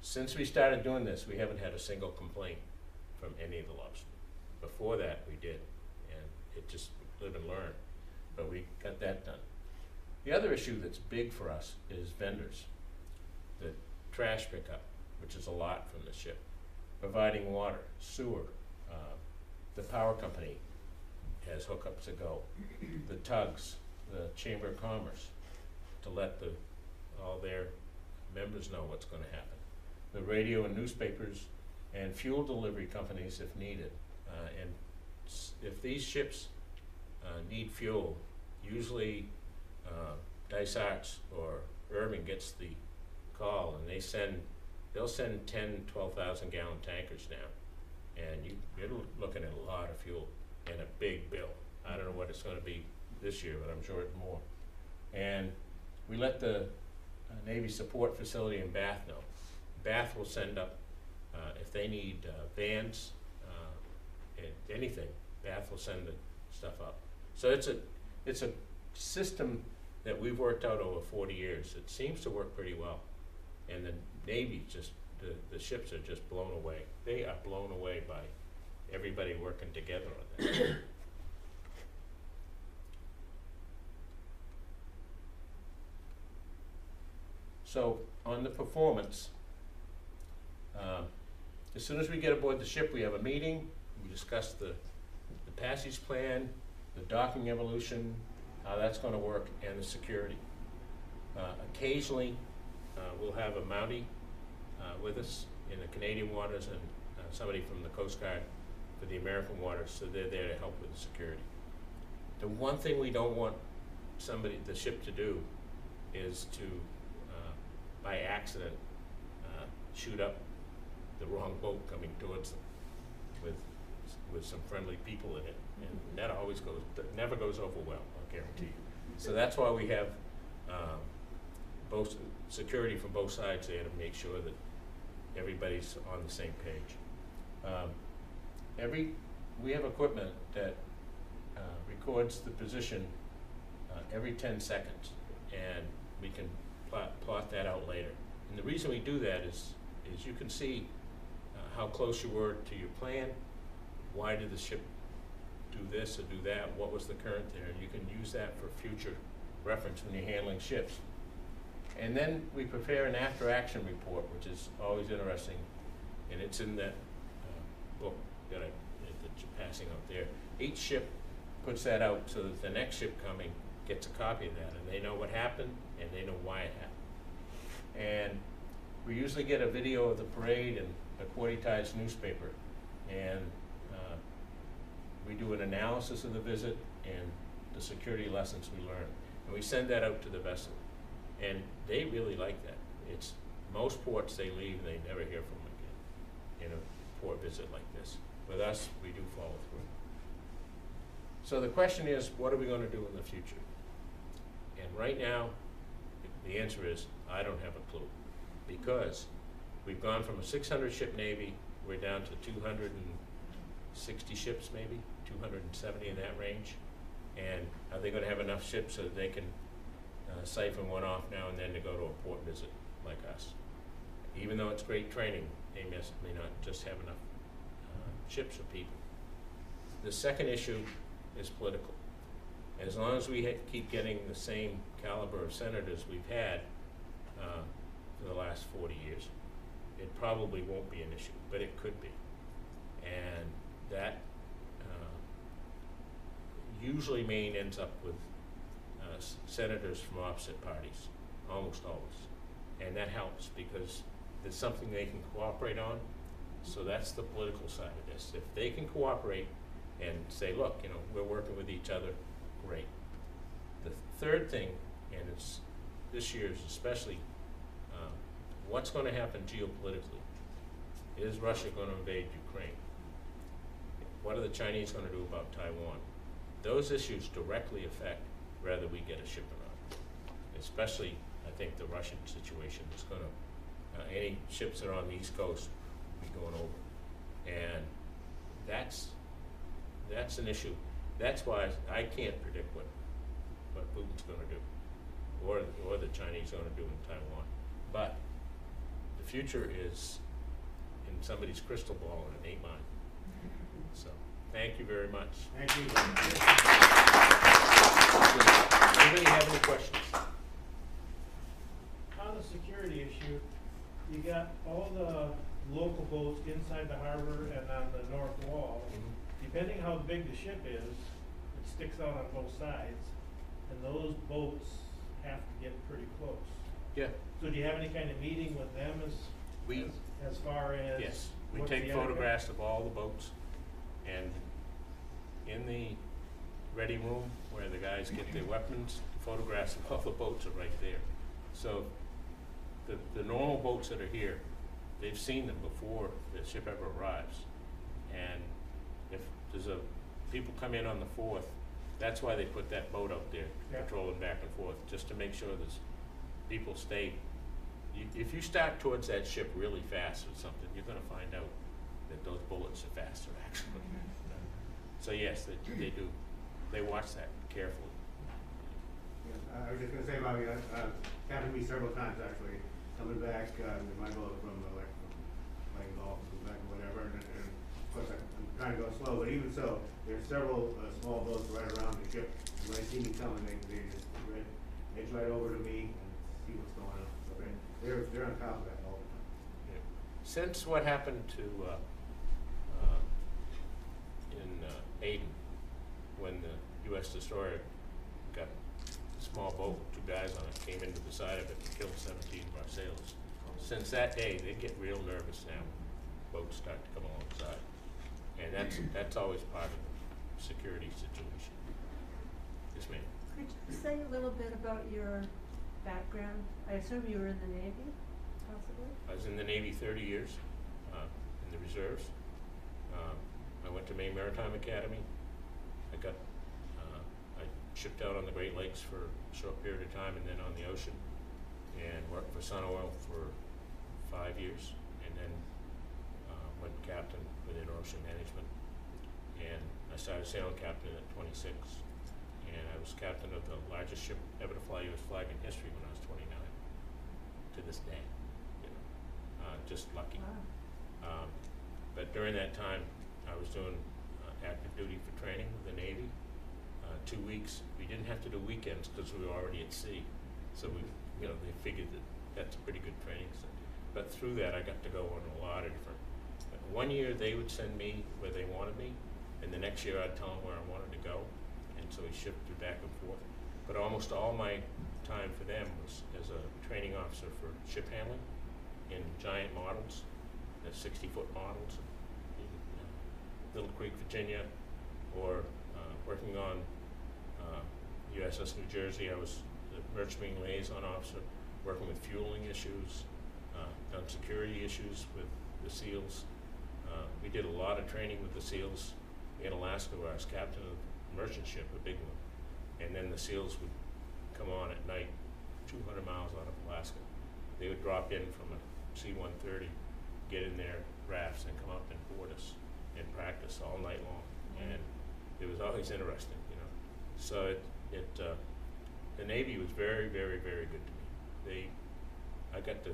Since we started doing this, we haven't had a single complaint from any of the lobster. Before that, we did, and it just live and learn, but we got that done. The other issue that's big for us is vendors. Trash pickup, which is a lot from the ship, providing water, sewer, uh, the power company has hookups to go, the tugs, the Chamber of Commerce, to let the, all their members know what's gonna happen. The radio and newspapers and fuel delivery companies if needed. Uh, and if these ships, uh, need fuel, usually, uh, Dysarts or Irving gets the call and they send, they'll send ten, twelve thousand gallon tankers now. And you, you're looking at a lot of fuel and a big bill. I don't know what it's gonna be this year, but I'm sure it's more. And we let the uh, Navy Support Facility in Bath know. Bath will send up, uh, if they need uh, vans, uh, and anything, Bath will send the stuff up. So it's a, it's a system that we've worked out over forty years. It seems to work pretty well. And the Navy just, the, the ships are just blown away. They are blown away by everybody working together on that. So, on the performance, um, as soon as we get aboard the ship, we have a meeting, we discuss the, the passage plan, the docking evolution, how that's gonna work, and the security. Uh, occasionally, uh, we'll have a Mountie, uh, with us in the Canadian waters and, uh, somebody from the Coast Guard for the American waters, so they're there to help with the security. The one thing we don't want somebody, the ship to do, is to, uh, by accident, uh, shoot up the wrong boat coming towards them with, with some friendly people in it. And that always goes, that never goes over well, I guarantee you. So that's why we have, um, both, security from both sides there to make sure that everybody's on the same page. Um, every, we have equipment that, uh, records the position, uh, every ten seconds. And we can plot, plot that out later. And the reason we do that is, is you can see, uh, how close you were to your plan, why did the ship do this or do that, what was the current there, you can use that for future reference when you're handling ships. And then we prepare an after-action report, which is always interesting, and it's in that, uh, book that I, that you're passing out there. Each ship puts that out so that the next ship coming gets a copy of that, and they know what happened, and they know why it happened. And we usually get a video of the parade and the Tides newspaper, and, uh, we do an analysis of the visit and the security lessons we learned. And we send that out to the vessel, and they really like that. It's, most ports they leave and they never hear from them again, in a port visit like this. With us, we do follow through. So the question is, what are we gonna do in the future? And right now, the answer is, I don't have a clue. Because we've gone from a six hundred ship navy, we're down to two hundred and sixty ships maybe, two hundred and seventy in that range. And are they gonna have enough ships so that they can uh, siphon one off now and then to go to a port visit like us? Even though it's great training, they may, not just have enough uh, ships of people. The second issue is political. As long as we keep getting the same caliber of senators we've had uh, for the last forty years, it probably won't be an issue, but it could be. And that uh, usually Maine ends up with senators from opposite parties, almost always. And that helps because it's something they can cooperate on. So that's the political side of this. If they can cooperate and say, look, you know, we're working with each other, great. The third thing, and it's, this year's especially, um, what's gonna happen geopolitically? Is Russia gonna invade Ukraine? What are the Chinese gonna do about Taiwan? Those issues directly affect whether we get a ship not. Especially, I think the Russian situation is gonna, uh, any ships that are on the east coast be going over. And that's, that's an issue. That's why I can't predict what, what Putin's gonna do. or, or the Chinese gonna do in Taiwan. But the future is in somebody's crystal ball and it ain't mine. So, thank you very much.
Thank you.
Anybody have any questions?
On the security issue, you got all the local boats inside the harbor and on the north wall. Mm-hmm. Depending how big the ship is, it sticks out on both sides, and those boats have to get pretty close.
Yeah,
So do you have any kind of meeting with them as,
We-
as, as far as?
yes, we take photographs of all the boats and in the ready room where the guys get their weapons, photographs of all the boats are right there. So the, the normal boats that are here, they've seen them before the ship ever arrives. And if there's a, people come in on the fourth, that's why they put that boat out there,
Yeah.
patrolling back and forth, just to make sure there's, people stay. You, if you start towards that ship really fast or something, you're gonna find out that those bullets are faster, actually. So yes, they, they do, they watch that carefully.
Yeah, I was just gonna say, Bobby, uh, uh, happened to me several times actually, coming back, uh, with my boat from, uh, like, from playing golf, and back or whatever, and, and of course, I- I'm trying to go slow, but even so, there's several, uh, small boats right around the ship, when they see me coming, they, they just, right, edge right over to me and see what's going on, so they, they're, they're on top of that all the time.
Since what happened to, uh, in uh, Aden, when the US destroyer got a small boat, two guys on it, came into the side of it and killed seventeen of our sailors. Since that day, they get real nervous now, when boats start to come alongside. And that's, that's always part of the security situation. Yes, ma'am.
Could you say a little bit about your background? I assume you were in the Navy, possibly?
I was in the Navy thirty years, uh, in the reserves. Um, I went to Maine Maritime Academy. I got, uh, I shipped out on the Great Lakes for a short period of time and then on the ocean. And worked for Sun Oil for five years and then, uh, went captain within ocean management. And I started sailing captain at twenty-six. And I was captain of the largest ship ever to fly US flag in history when I was twenty-nine, to this day, you know, uh, just lucky.
Wow.
Um, but during that time, I was doing uh, active duty for training with the Navy. Uh, two weeks. We didn't have to do weekends because we were already at sea. So we, you know, they figured that that's a pretty good training. So, but through that, I got to go on a lot of different. uh, one year they would send me where they wanted me, and the next year I'd tell them where I wanted to go, and so we shifted back and forth. But almost all my time for them was as a training officer for ship handling in giant models, the sixty-foot models in uh, Little Creek, Virginia, or uh, working on uh, USS New Jersey. I was the merchant marine liaison officer, working with fueling issues, uh, security issues with the SEALs. Uh, we did a lot of training with the SEALs in Alaska, where I was captain of the merchant ship, a big one. And then the SEALs would come on at night, two hundred miles out of Alaska. They would drop in from a C-130, get in their rafts and come up and board us and practice all night long. And it was always interesting, you know. So it, it, uh, the Navy was very, very, very good to me. They, I got to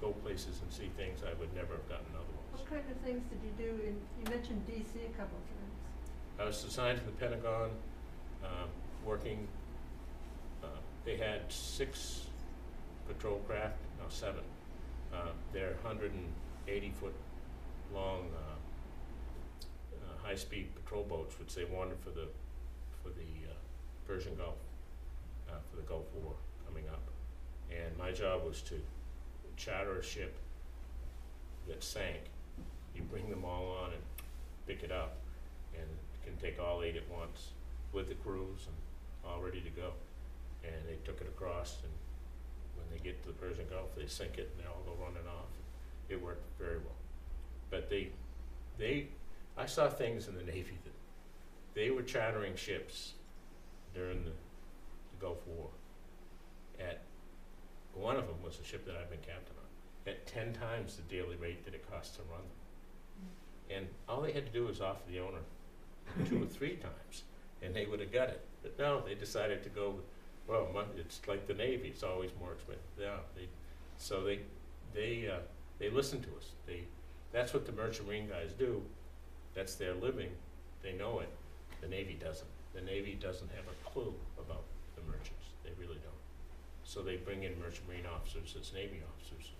go places and see things I would never have gotten otherwise.
What kind of things did you do in, you mentioned DC a couple of times.
I was assigned to the Pentagon, um, working, uh, they had six patrol craft, no, seven. Uh, they're hundred and eighty foot long, uh, high-speed patrol boats, which they wanted for the, for the, uh, Persian Gulf, uh, for the Gulf War coming up. And my job was to charter a ship that sank. You bring them all on and pick it up and can take all eight at once with the crews and all ready to go. And they took it across and when they get to the Persian Gulf, they sink it and they all go running off. It worked very well. But they, they, I saw things in the Navy that they were chartering ships during the, the Gulf War at, one of them was a ship that I've been captain on, at ten times the daily rate that it costs to run them. And all they had to do was offer the owner two or three times, and they would have got it. But no, they decided to go Well, it's like the Navy, it's always more expensive, yeah, they, so they, they, uh, they listen to us, they, that's what the merchant marine guys do, that's their living, they know it, the Navy doesn't. The Navy doesn't have a clue about the merchants, they really don't. So they bring in merchant marine officers as Navy officers,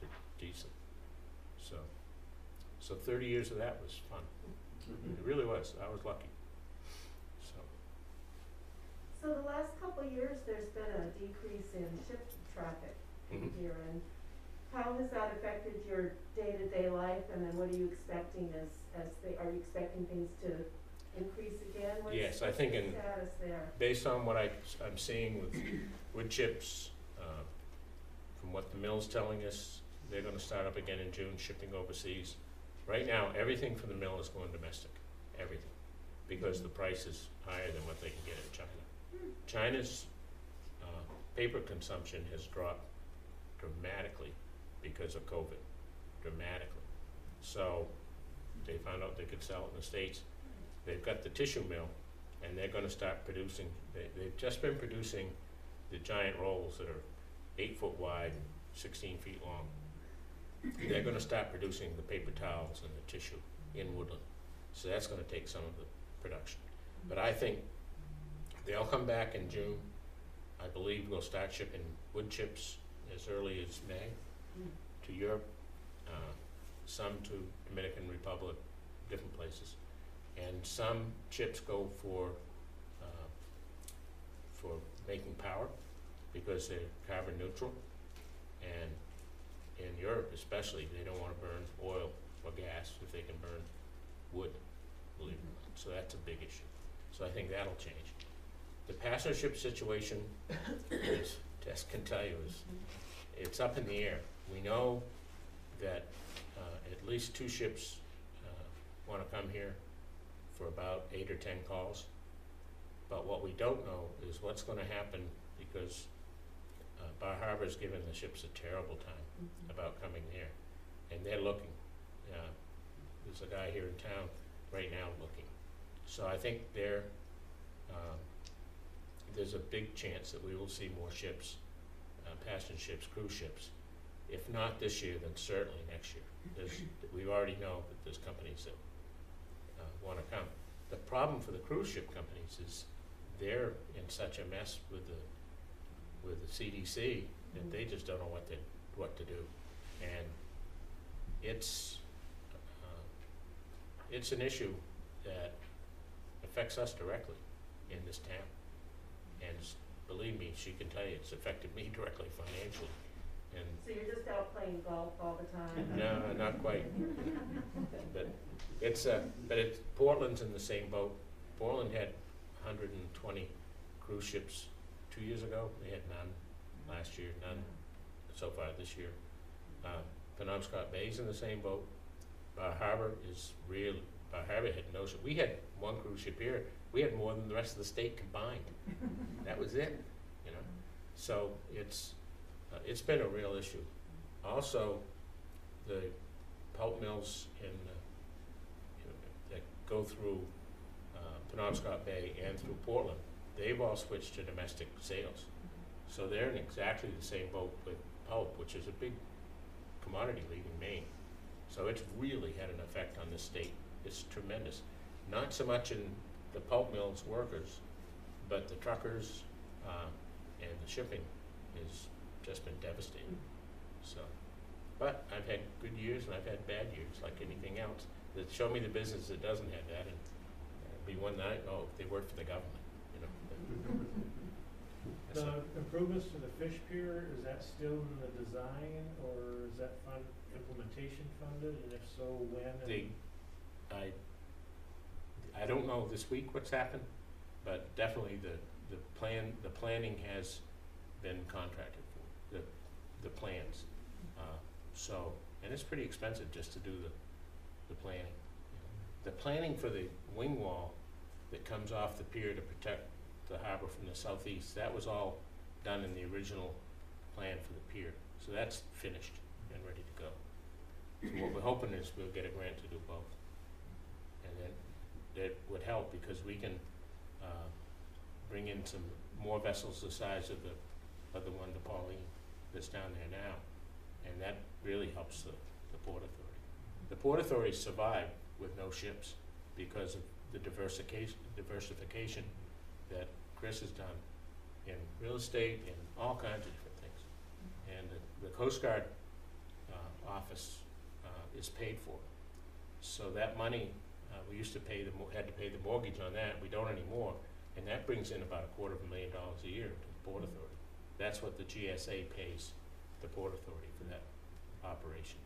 they're decent, so, so thirty years of that was fun, it really was, I was lucky, so.
So the last couple of years, there's been a decrease in ship traffic
mm-hmm.
here, and how has that affected your day-to-day life, and then what are you expecting as, as they, are you expecting things to increase again? What's-
Yes, I think in-
What's the status there?
based on what I, I'm seeing with wood chips, uh, from what the mill's telling us, they're gonna start up again in June, shipping overseas. Right now, everything from the mill is going domestic, everything, because the price is higher than what they can get in China. China's, uh, paper consumption has dropped dramatically because of COVID, dramatically. So, they found out they could sell it in the States. They've got the tissue mill, and they're gonna start producing, they, they've just been producing the giant rolls that are eight foot wide, sixteen feet long. They're gonna start producing the paper towels and the tissue in Woodland, so that's gonna take some of the production. But I think they'll come back in June, I believe we'll start shipping wood chips as early as May to Europe, uh, some to Dominican Republic, different places. And some chips go for, uh, for making power because they're carbon neutral. And in Europe especially, they don't wanna burn oil or gas if they can burn wood, believe it or not. So that's a big issue. So I think that'll change. The passenger ship situation is, Tess can tell you, is, it's up in the air. We know that, uh, at least two ships, uh, wanna come here for about eight or ten calls. But what we don't know is what's gonna happen because, uh, Bar Harbor's given the ships a terrible time about coming here. And they're looking, uh, there's a guy here in town right now looking. So I think there, um, there's a big chance that we will see more ships, uh, passenger ships, cruise ships. If not this year, then certainly next year. There's, we already know that there's companies that, uh, wanna come. The problem for the cruise ship companies is they're in such a mess with the, with the CDC that they just don't know what to, what to do. And it's, uh, it's an issue that affects us directly in this town. And believe me, she can tell you, it's affected me directly financially. And
So you're just out playing golf all the time?
no, not quite. But it's, uh, but it's, Portland's in the same boat. Portland had hundred and twenty cruise ships two years ago. They had none last year, none so far this year. Uh, Penobscot Bay's in the same boat. Bar Harbor is really, Bar Harbor had no ship. We had one cruise ship here. We had more than the rest of the state combined. That was it, you know? So it's, uh, it's been a real issue. Also, the pulp mills in, uh, that go through uh, Penobscot Bay and through Portland, they've all switched to domestic sales. So they're in exactly the same boat with pulp, which is a big commodity leaving Maine. So it's really had an effect on the state. It's tremendous. Not so much in the pulp mills workers, but the truckers, uh, and the shipping has just been devastating. So, but I've had good years and I've had bad years, like anything else. That show me the business that doesn't have that, and it'd be one night, oh, they work for the government, you know. That's
The
not-
improvements to the fish pier, is that still in the design, or is that fund, implementation funded, and if so, when? and-
I, I don't know this week what's happened, but definitely the, the plan, the planning has been contracted the, plans. Uh, so, and it's pretty expensive just to do the, the planning. The planning for the wing wall that comes off the pier to protect the harbor from the southeast, that was all done in the original plan for the pier. So that's finished and ready to go. So what we're hoping is we'll get a grant to do both. And then that would help because we can, uh, bring in some more vessels the size of the, of the one to Pauline that's down there now. And that really helps the, the Port Authority. The Port Authority survived with no ships because of the diversification, diversification that Chris has done in real estate and all kinds of different things. And the, the Coast Guard, uh, office, uh, is paid for. So that money, uh, we used to pay the, mo- had to pay the mortgage on that, we don't anymore, and that brings in about a quarter of a million dollars a year to the Port Authority. That's what the GSA pays the Port Authority for that operation.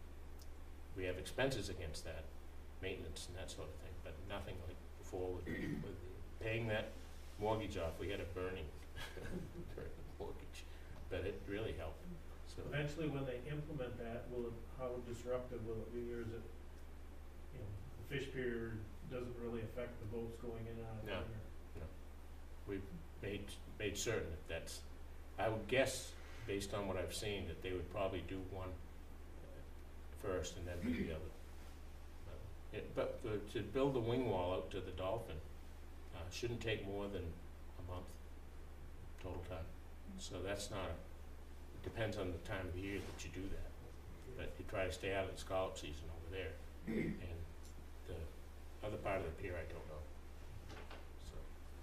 We have expenses against that, maintenance and that sort of thing, but nothing like before with, with paying that mortgage off, we had a burning during mortgage, but it really helped, so.
Eventually, when they implement that, will it, how disruptive will it be, or is it, you know, the fish pier doesn't really affect the boats going in and out of
No.
there?
we've made, made certain that that's, I would guess, based on what I've seen, that they would probably do one uh, and then do the other. Uh, It, but to build the wing wall out to the Dolphin, uh, shouldn't take more than a month total time. So that's not, it depends on the time of the year that you do that. But you try to stay out of the scallop season over there. And the other part of the pier, I don't know. So,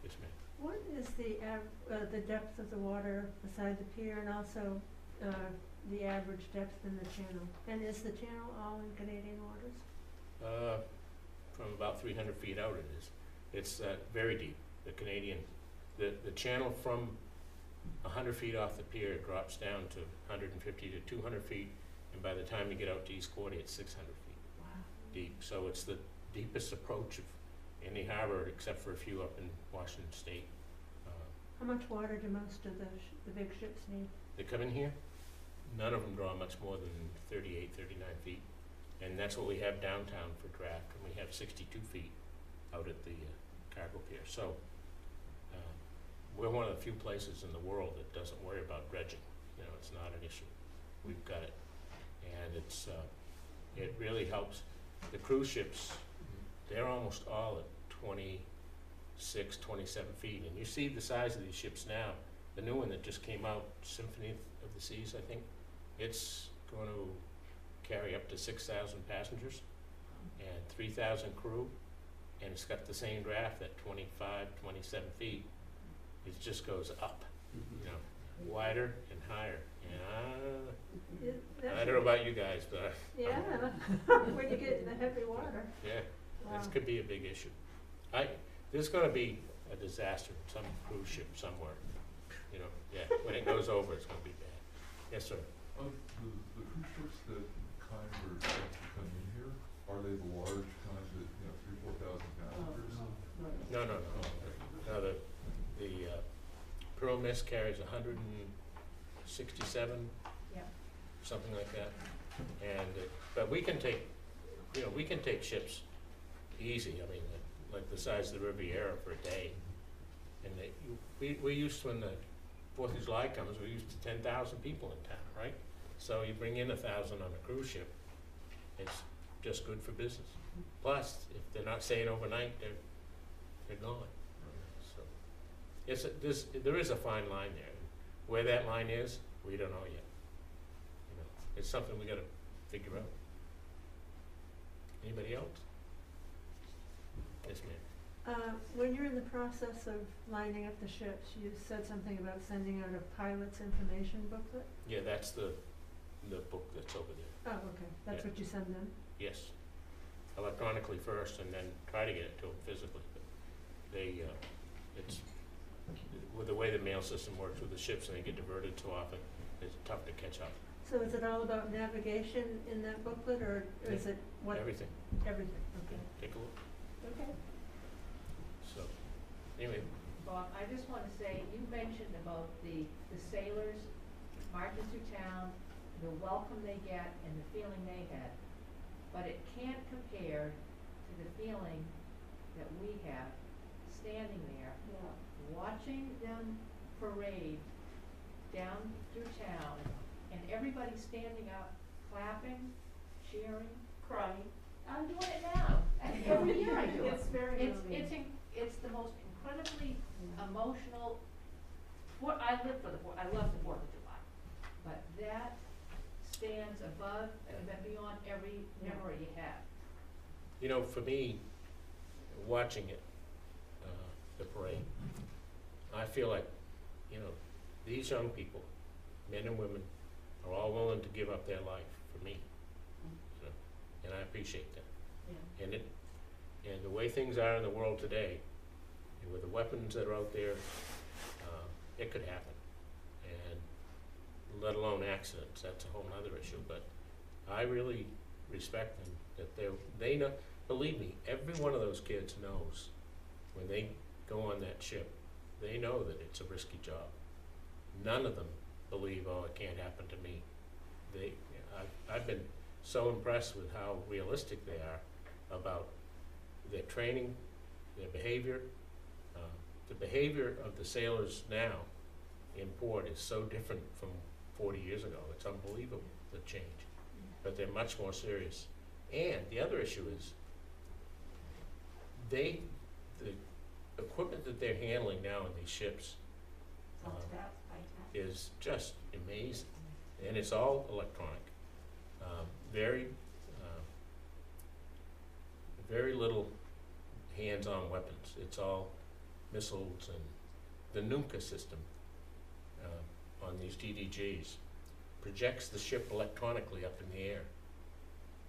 yes, ma'am.
What is the av- uh, the depth of the water beside the pier and also, uh, the average depth in the channel? And is the channel all in Canadian waters?
Uh, from about three hundred feet out it is. It's, uh, very deep, the Canadian, the, the channel from hundred feet off the pier drops down to hundred and fifty to two hundred feet, and by the time you get out to East Quoddy, it's six hundred feet
Wow.
deep. So it's the deepest approach of any harbor, except for a few up in Washington State. Uh,
How much water do most of the, sh- the big ships need?
They come in here, none of them draw much more than 38, 39 feet. And that's what we have downtown for draft, and we have sixty-two feet out at the uh, cargo pier. So, uh, we're one of the few places in the world that doesn't worry about dredging, you know, it's not an issue. We've got it. And it's, uh, it really helps. The cruise ships, they're almost all at 26, 27 feet. And you see the size of these ships now, the new one that just came out, Symphony of the Seas, I think, it's going to carry up to six thousand passengers and three thousand crew, and it's got the same draft at 25, 27 feet. It just goes up, you know, wider and higher. And I, I don't know about you guys, but I-
Yeah, when you get in the heavy water.
yeah,
Wow.
this could be a big issue. I, there's gonna be a disaster, some cruise ship somewhere, you know, yeah, when it goes over, it's gonna be bad. Yes, sir.
Uh, the, the cruise ships that kind are expected to come in here, are they the large kind that, you know, three, four thousand passengers?
No, no, no, no, the, the, uh, Pearl Mist carries hundred and sixty-seven,
Yeah.
something like that. And, uh, but we can take, you know, we can take ships easy, I mean, like- the size of the Riviera for a day. And they, you- we, we used, when the Fourth of July comes, we're used to ten thousand people in town, right? So you bring in a thousand on a cruise ship, it's just good for business. Plus, if they're not staying overnight, they're, they're gone. So, it's, a- there's, there is a fine line there. Where that line is, we don't know yet. You know, it's something we gotta figure out. Anybody else? Yes, ma'am.
Uh, when you're in the process of lining up the ships, you said something about sending out a pilot's information booklet?
Yeah, that's the, the book that's over there.
Oh, okay, that's
Yeah.
what you send them?
Yes. Electronically first and then try to get it to them physically, but they, uh, it's, with the way the mail system works with the ships and they get diverted so often, it's tough to catch up.
So is it all about navigation in that booklet, or or is it what?
Everything.
Everything, okay.
Take a look.
Okay.
So, anyway,
Bob, I just wanna say, you mentioned about the, the sailors marching through town, the welcome they get and the feeling they had. But it can't compare to the feeling that we have standing there, watching them parade down through town and everybody standing up, clapping, cheering, crying. I'm doing it now. Every year I do it.
It's very
It's,
moving.
it's, in- it's the most incredibly emotional Four, I live for the Fourth, I love the Fourth of July, but that stands above and beyond every memory you have.
You know, for me, watching it, uh, the parade, I feel like, you know, these young people, men and women, are all willing to give up their life for me. you know, And I appreciate that.
Yeah.
And it, and the way things are in the world today, and with the weapons that are out there, uh, it could happen. And let alone accidents, that's a whole other issue, but I really respect them, that they, they know, believe me, every one of those kids knows when they go on that ship, they know that it's a risky job. None of them believe, oh, it can't happen to me. They, I've, I've been so impressed with how realistic they are about their training, their behavior. Uh, the behavior of the sailors now in port is so different from forty years ago. It's unbelievable, the change. But they're much more serious. And the other issue is, they, the equipment that they're handling now in these ships um, is just amazing. And it's all electronic. Um, very, uh, very little hands-on weapons. It's all missiles and the Nulka system uh, on these DDGs projects the ship electronically up in the air,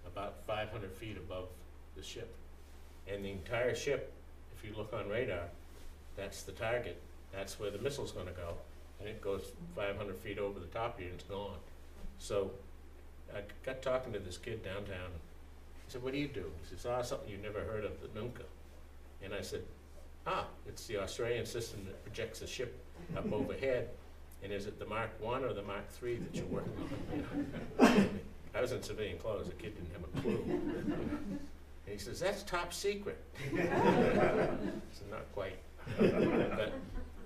about 500 feet above the ship. And the entire ship, if you look on radar, that's the target. That's where the missile's going to go, and it goes 500 feet over the top of you and it's gone. So I got talking to this kid downtown. He said, "What do you do?" He says, "Ah, something you never heard of, the Nulka." And I said, "Ah, it's the Australian system that projects the ship up overhead. And is it the Mark One or the Mark Three that you're working on?" I was in civilian clothes. The kid didn't have a clue. And he says, "That's top secret." so not quite, but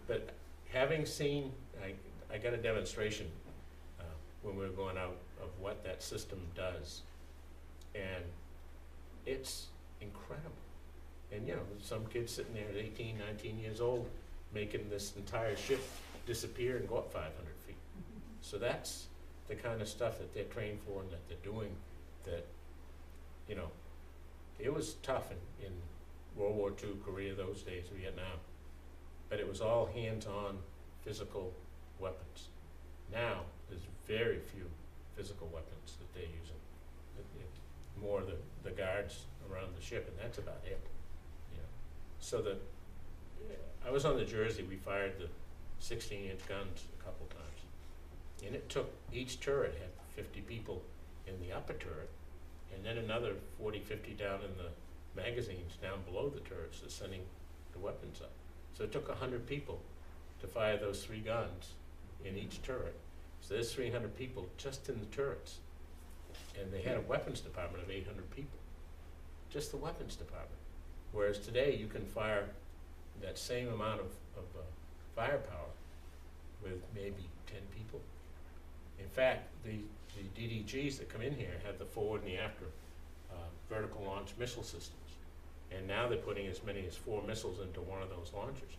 but having seen, I I got a demonstration uh, when we were going out of what that system does, and it's incredible. And you know, some kid sitting there at 18, 19 years old, making this entire ship disappear and go up 500 feet. Mm-hmm. So that's the kind of stuff that they're trained for and that they're doing. That, you know, it was tough in, in World War II, Korea, those days, Vietnam, but it was all hands-on physical weapons. Now, there's very few physical weapons that they're using. It- it- More the, the guards around the ship, and that's about it, know. So the, I was on the Jersey, we fired the sixteen inch guns a couple times. And it took, each turret had fifty people in the upper turret, and then another 40, 50 down in the magazines down below the turrets sending the weapons up. So it took hundred people to fire those three guns in each turret. So there's three hundred people just in the turrets. And they had a weapons department of eight hundred people, just the weapons department. Whereas today, you can fire that same amount of, of uh, firepower with maybe ten people. In fact, the, the DDGs that come in here have the forward and the after uh, vertical launch missile systems. And now they're putting as many as four missiles into one of those launchers.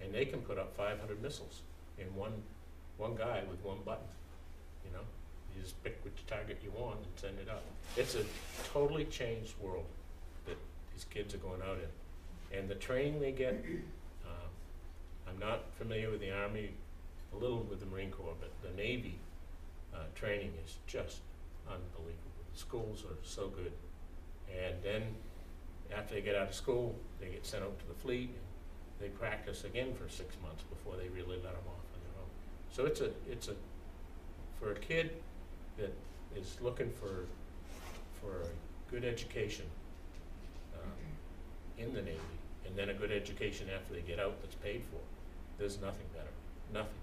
And they can put up five hundred missiles in one, one guy with one button, you know? You just pick which target you want and send it up. It's a totally changed world that these kids are going out in. And the training they get, um, I'm not familiar with the Army, a little with the Marine Corps, but the Navy, uh, training is just unbelievable. The schools are so good. And then, after they get out of school, they get sent out to the fleet, And they practice again for six months before they really let them off. So it's a, it's a, for a kid that is looking for, for a good education, um, in the Navy, and then a good education after they get out that's paid for, there's nothing better, nothing.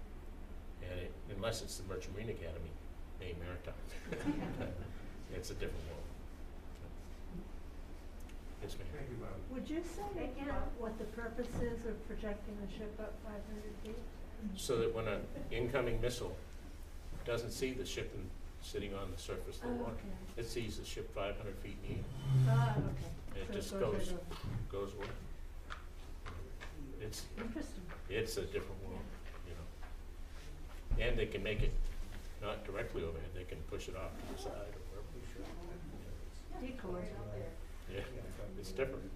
And it, unless it's the Merchant Marine Academy, Maine Maritime, it's a different world. Yes, ma'am.
Thank you, Bob.
Would you say again what the purpose is of projecting the ship up five hundred feet?
So that when an incoming missile doesn't see the ship in, sitting on the surface of the
Oh,
water,
okay.
it sees the ship five hundred feet in the air,
Ah, okay.
and it
So
just
right
goes,
over.
goes away. It's,
Interesting.
it's a different world, you know. And they can make it not directly overhead, they can push it off to the side or wherever.
Decor.
Yeah, it's different.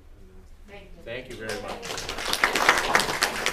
Thank you.
Thank you very much.